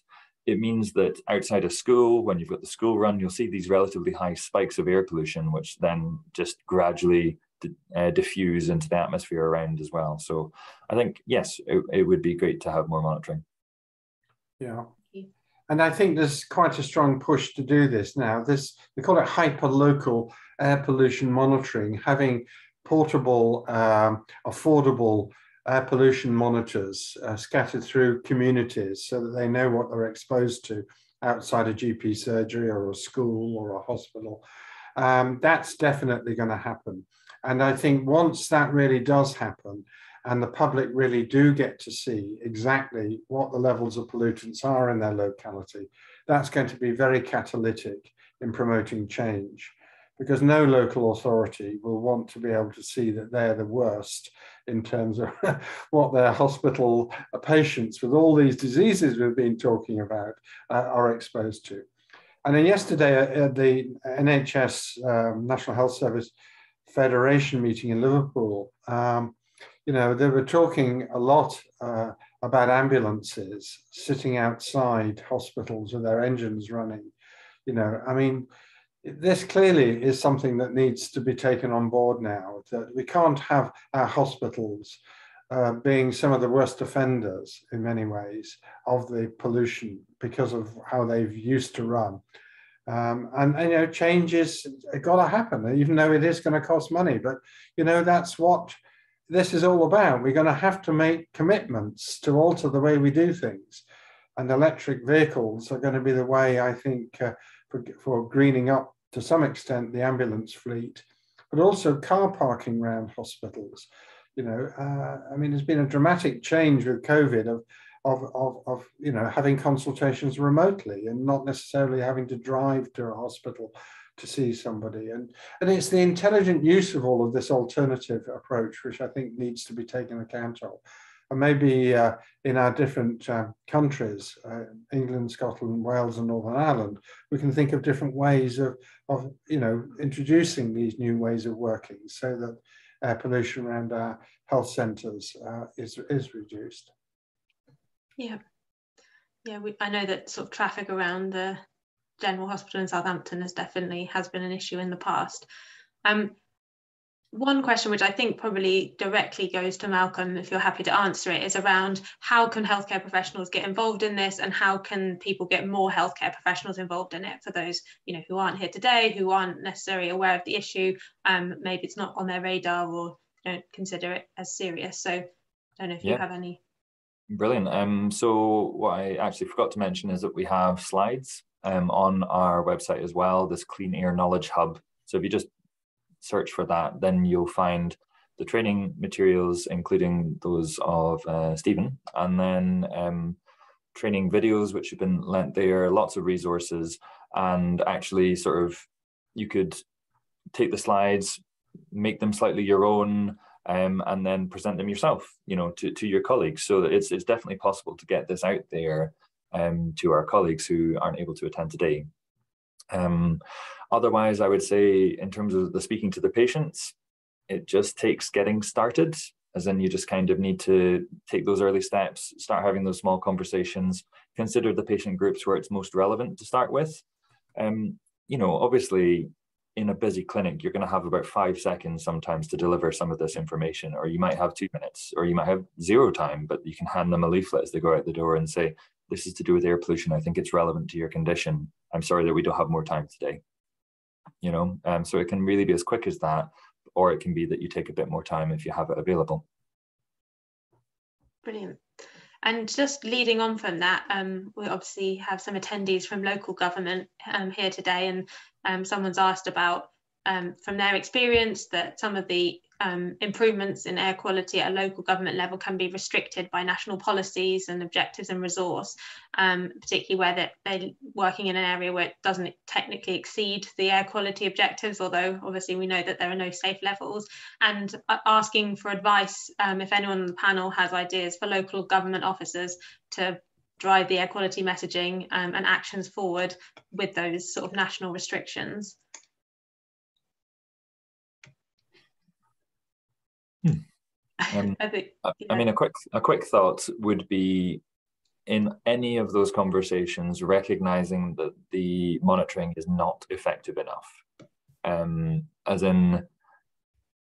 it means that outside of school, when you've got the school run, you'll see these relatively high spikes of air pollution, which then just gradually uh, diffuse into the atmosphere around as well. So I think, yes, it, it would be great to have more monitoring. Yeah, and I think there's quite a strong push to do this now. This we call it hyper-local air pollution monitoring, having portable, um, affordable air pollution monitors uh, scattered through communities so that they know what they're exposed to outside a GP surgery or a school or a hospital. Um, that's definitely going to happen. And I think once that really does happen, and the public really do get to see exactly what the levels of pollutants are in their locality, that's going to be very catalytic in promoting change because no local authority will want to be able to see that they're the worst in terms of what their hospital patients with all these diseases we've been talking about uh, are exposed to. And then yesterday at the NHS um, National Health Service Federation meeting in Liverpool, um, you know, they were talking a lot uh, about ambulances sitting outside hospitals with their engines running. You know, I mean, this clearly is something that needs to be taken on board now. That we can't have our hospitals uh, being some of the worst offenders in many ways of the pollution because of how they've used to run. Um, and, and, you know, changes got to happen, even though it is going to cost money. But you know, that's what this is all about. We're going to have to make commitments to alter the way we do things. And electric vehicles are going to be the way, I think, uh, for, for greening up to some extent the ambulance fleet, but also car parking around hospitals. You know, uh, I mean, there's been a dramatic change with COVID of, of, of, of, you know, having consultations remotely and not necessarily having to drive to a hospital to see somebody. And, and it's the intelligent use of all of this alternative approach, which I think needs to be taken account of. Maybe uh, in our different uh, countries, uh, England, Scotland, Wales, and Northern Ireland, we can think of different ways of, of you know, introducing these new ways of working so that air pollution around our health centres uh, is, is reduced. Yeah. Yeah, we, I know that sort of traffic around the General Hospital in Southampton has definitely has been an issue in the past. Um, one question which I think probably directly goes to Malcolm, if you're happy to answer it, is around how can healthcare professionals get involved in this and how can people get more healthcare professionals involved in it for those you know who aren't here today, who aren't necessarily aware of the issue, um, maybe it's not on their radar or don't consider it as serious. So I don't know if yeah. you have any Brilliant. Um, so what I actually forgot to mention is that we have slides um, on our website as well, this Clean Air Knowledge Hub. So if you just search for that, then you'll find the training materials, including those of uh, Stephen, and then um, training videos which have been lent there, lots of resources, and actually sort of you could take the slides, make them slightly your own, um, and then present them yourself, you know, to, to your colleagues. So it's it's definitely possible to get this out there um, to our colleagues who aren't able to attend today. Um, otherwise, I would say in terms of the speaking to the patients, it just takes getting started as in you just kind of need to take those early steps start having those small conversations consider the patient groups where it's most relevant to start with. Um, you know obviously in a busy clinic you're going to have about five seconds sometimes to deliver some of this information or you might have two minutes or you might have zero time but you can hand them a leaflet as they go out the door and say this is to do with air pollution i think it's relevant to your condition i'm sorry that we don't have more time today you know um, so it can really be as quick as that or it can be that you take a bit more time if you have it available. Brilliant. And just leading on from that, um, we obviously have some attendees from local government um, here today, and um, someone's asked about um, from their experience that some of the um, improvements in air quality at a local government level can be restricted by national policies and objectives and resource, um, particularly where they're, working in an area where it doesn't technically exceed the air quality objectives, although obviously we know that there are no safe levels, and asking for advice um, if anyone on the panel has ideas for local government officers to drive the air quality messaging um, and actions forward with those sort of national restrictions. Um, I, think, yeah. I mean, a quick a quick thought would be in any of those conversations, recognizing that the monitoring is not effective enough. Um, as in,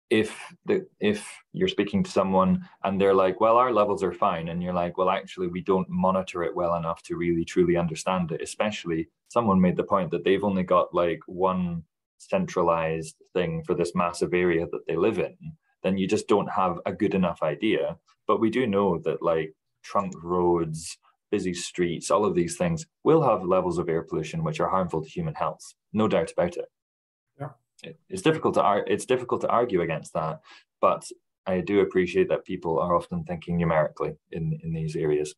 if the if you're speaking to someone and they're like, "Well, our levels are fine," and you're like, "Well, actually, we don't monitor it well enough to really truly understand it." Especially, someone made the point that they've only got like one centralized thing for this massive area that they live in then you just don't have a good enough idea. But we do know that like trunk roads, busy streets, all of these things will have levels of air pollution which are harmful to human health. No doubt about it. Yeah. it's difficult to it's difficult to argue against that, but I do appreciate that people are often thinking numerically in in these areas.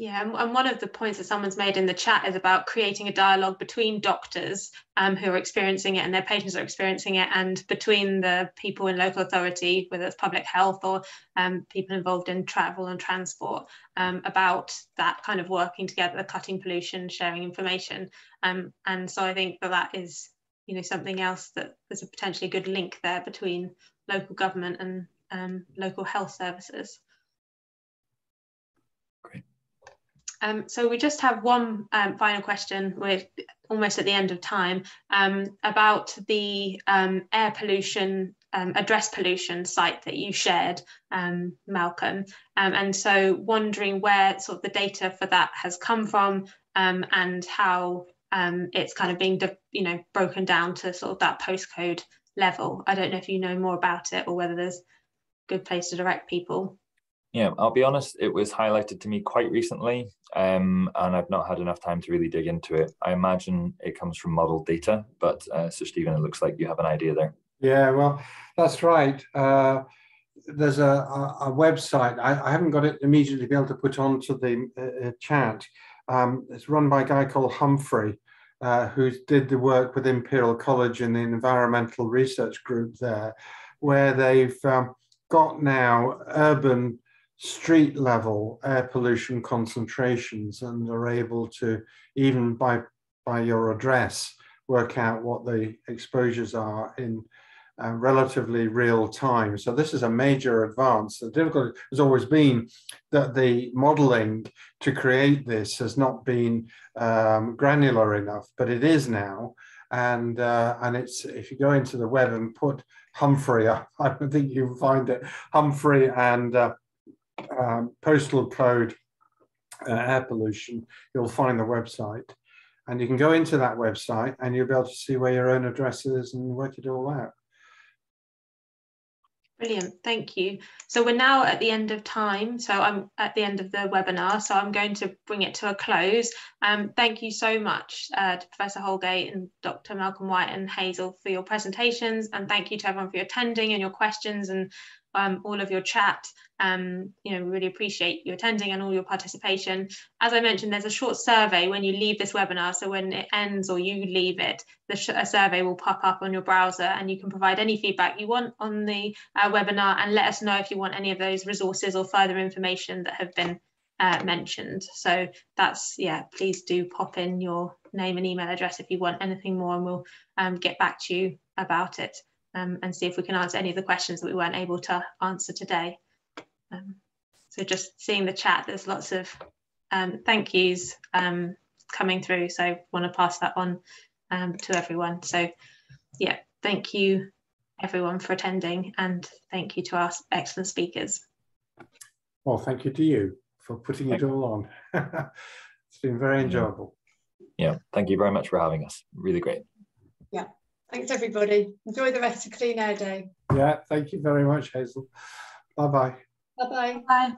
Yeah, and one of the points that someone's made in the chat is about creating a dialogue between doctors um, who are experiencing it and their patients are experiencing it, and between the people in local authority, whether it's public health or um, people involved in travel and transport, um, about that kind of working together, cutting pollution, sharing information. Um, and so I think that that is, you know, something else that there's a potentially good link there between local government and um, local health services. Um, so we just have one um, final question. We're almost at the end of time um, about the um, air pollution, um, address pollution site that you shared, um, Malcolm. and so wondering where sort of the data for that has come from and how it's kind of being, you know, broken down to sort of that postcode level. I don't know if you know more about it or whether there's a good place to direct people. Yeah, I'll be honest, it was highlighted to me quite recently, um, and I've not had enough time to really dig into it. I imagine it comes from model data, but uh, so Stephen, it looks like you have an idea there. Yeah, well, that's right. Uh, there's a, a, a website, I, I, haven't got it immediately be able to put onto the uh, uh chat. Um, it's run by a guy called Humphrey, uh, who did the work with Imperial College in the environmental research group there, where they've um, got now urban street level air pollution concentrations and are able to even by by your address work out what the exposures are in uh, relatively real time. So this is a major advance. The difficulty has always been that the modeling to create this has not been um, granular enough, but it is now. And uh, and it's if you go into the web and put Humphrey, I, think you'll find it Humphrey and uh, um, postal code uh, air pollution, you'll find the website. And you can go into that website and you'll be able to see where your own address is and work it all out. Brilliant, thank you. So we're now at the end of time. So I'm at the end of the webinar. So I'm going to bring it to a close. Um, thank you so much uh, to Professor Holgate and Dr. Malcolm White and Hazel for your presentations. And thank you to everyone for your attending and your questions and um, all of your chat. Um, you know, we really appreciate you attending and all your participation. As I mentioned, there's a short survey when you leave this webinar. So when it ends or you leave it, the survey will pop up on your browser and you can provide any feedback you want on the uh, webinar and let us know if you want any of those resources or further information that have been uh, mentioned. So that's, yeah, please do pop in your name and email address if you want anything more and we'll um, get back to you about it um, and see if we can answer any of the questions that we weren't able to answer today. Um, so just seeing the chat, there's lots of um, thank yous um, coming through. So I want to pass that on um, to everyone. So yeah, thank you everyone for attending and thank you to our excellent speakers. Well, thank you to you for putting it all on. it's been very enjoyable. Yeah, thank you very much for having us. Really great. Yeah. Thanks, everybody. Enjoy the rest of Clean Air Day. Yeah, thank you very much, Hazel. Bye-bye. Bye-bye. Bye.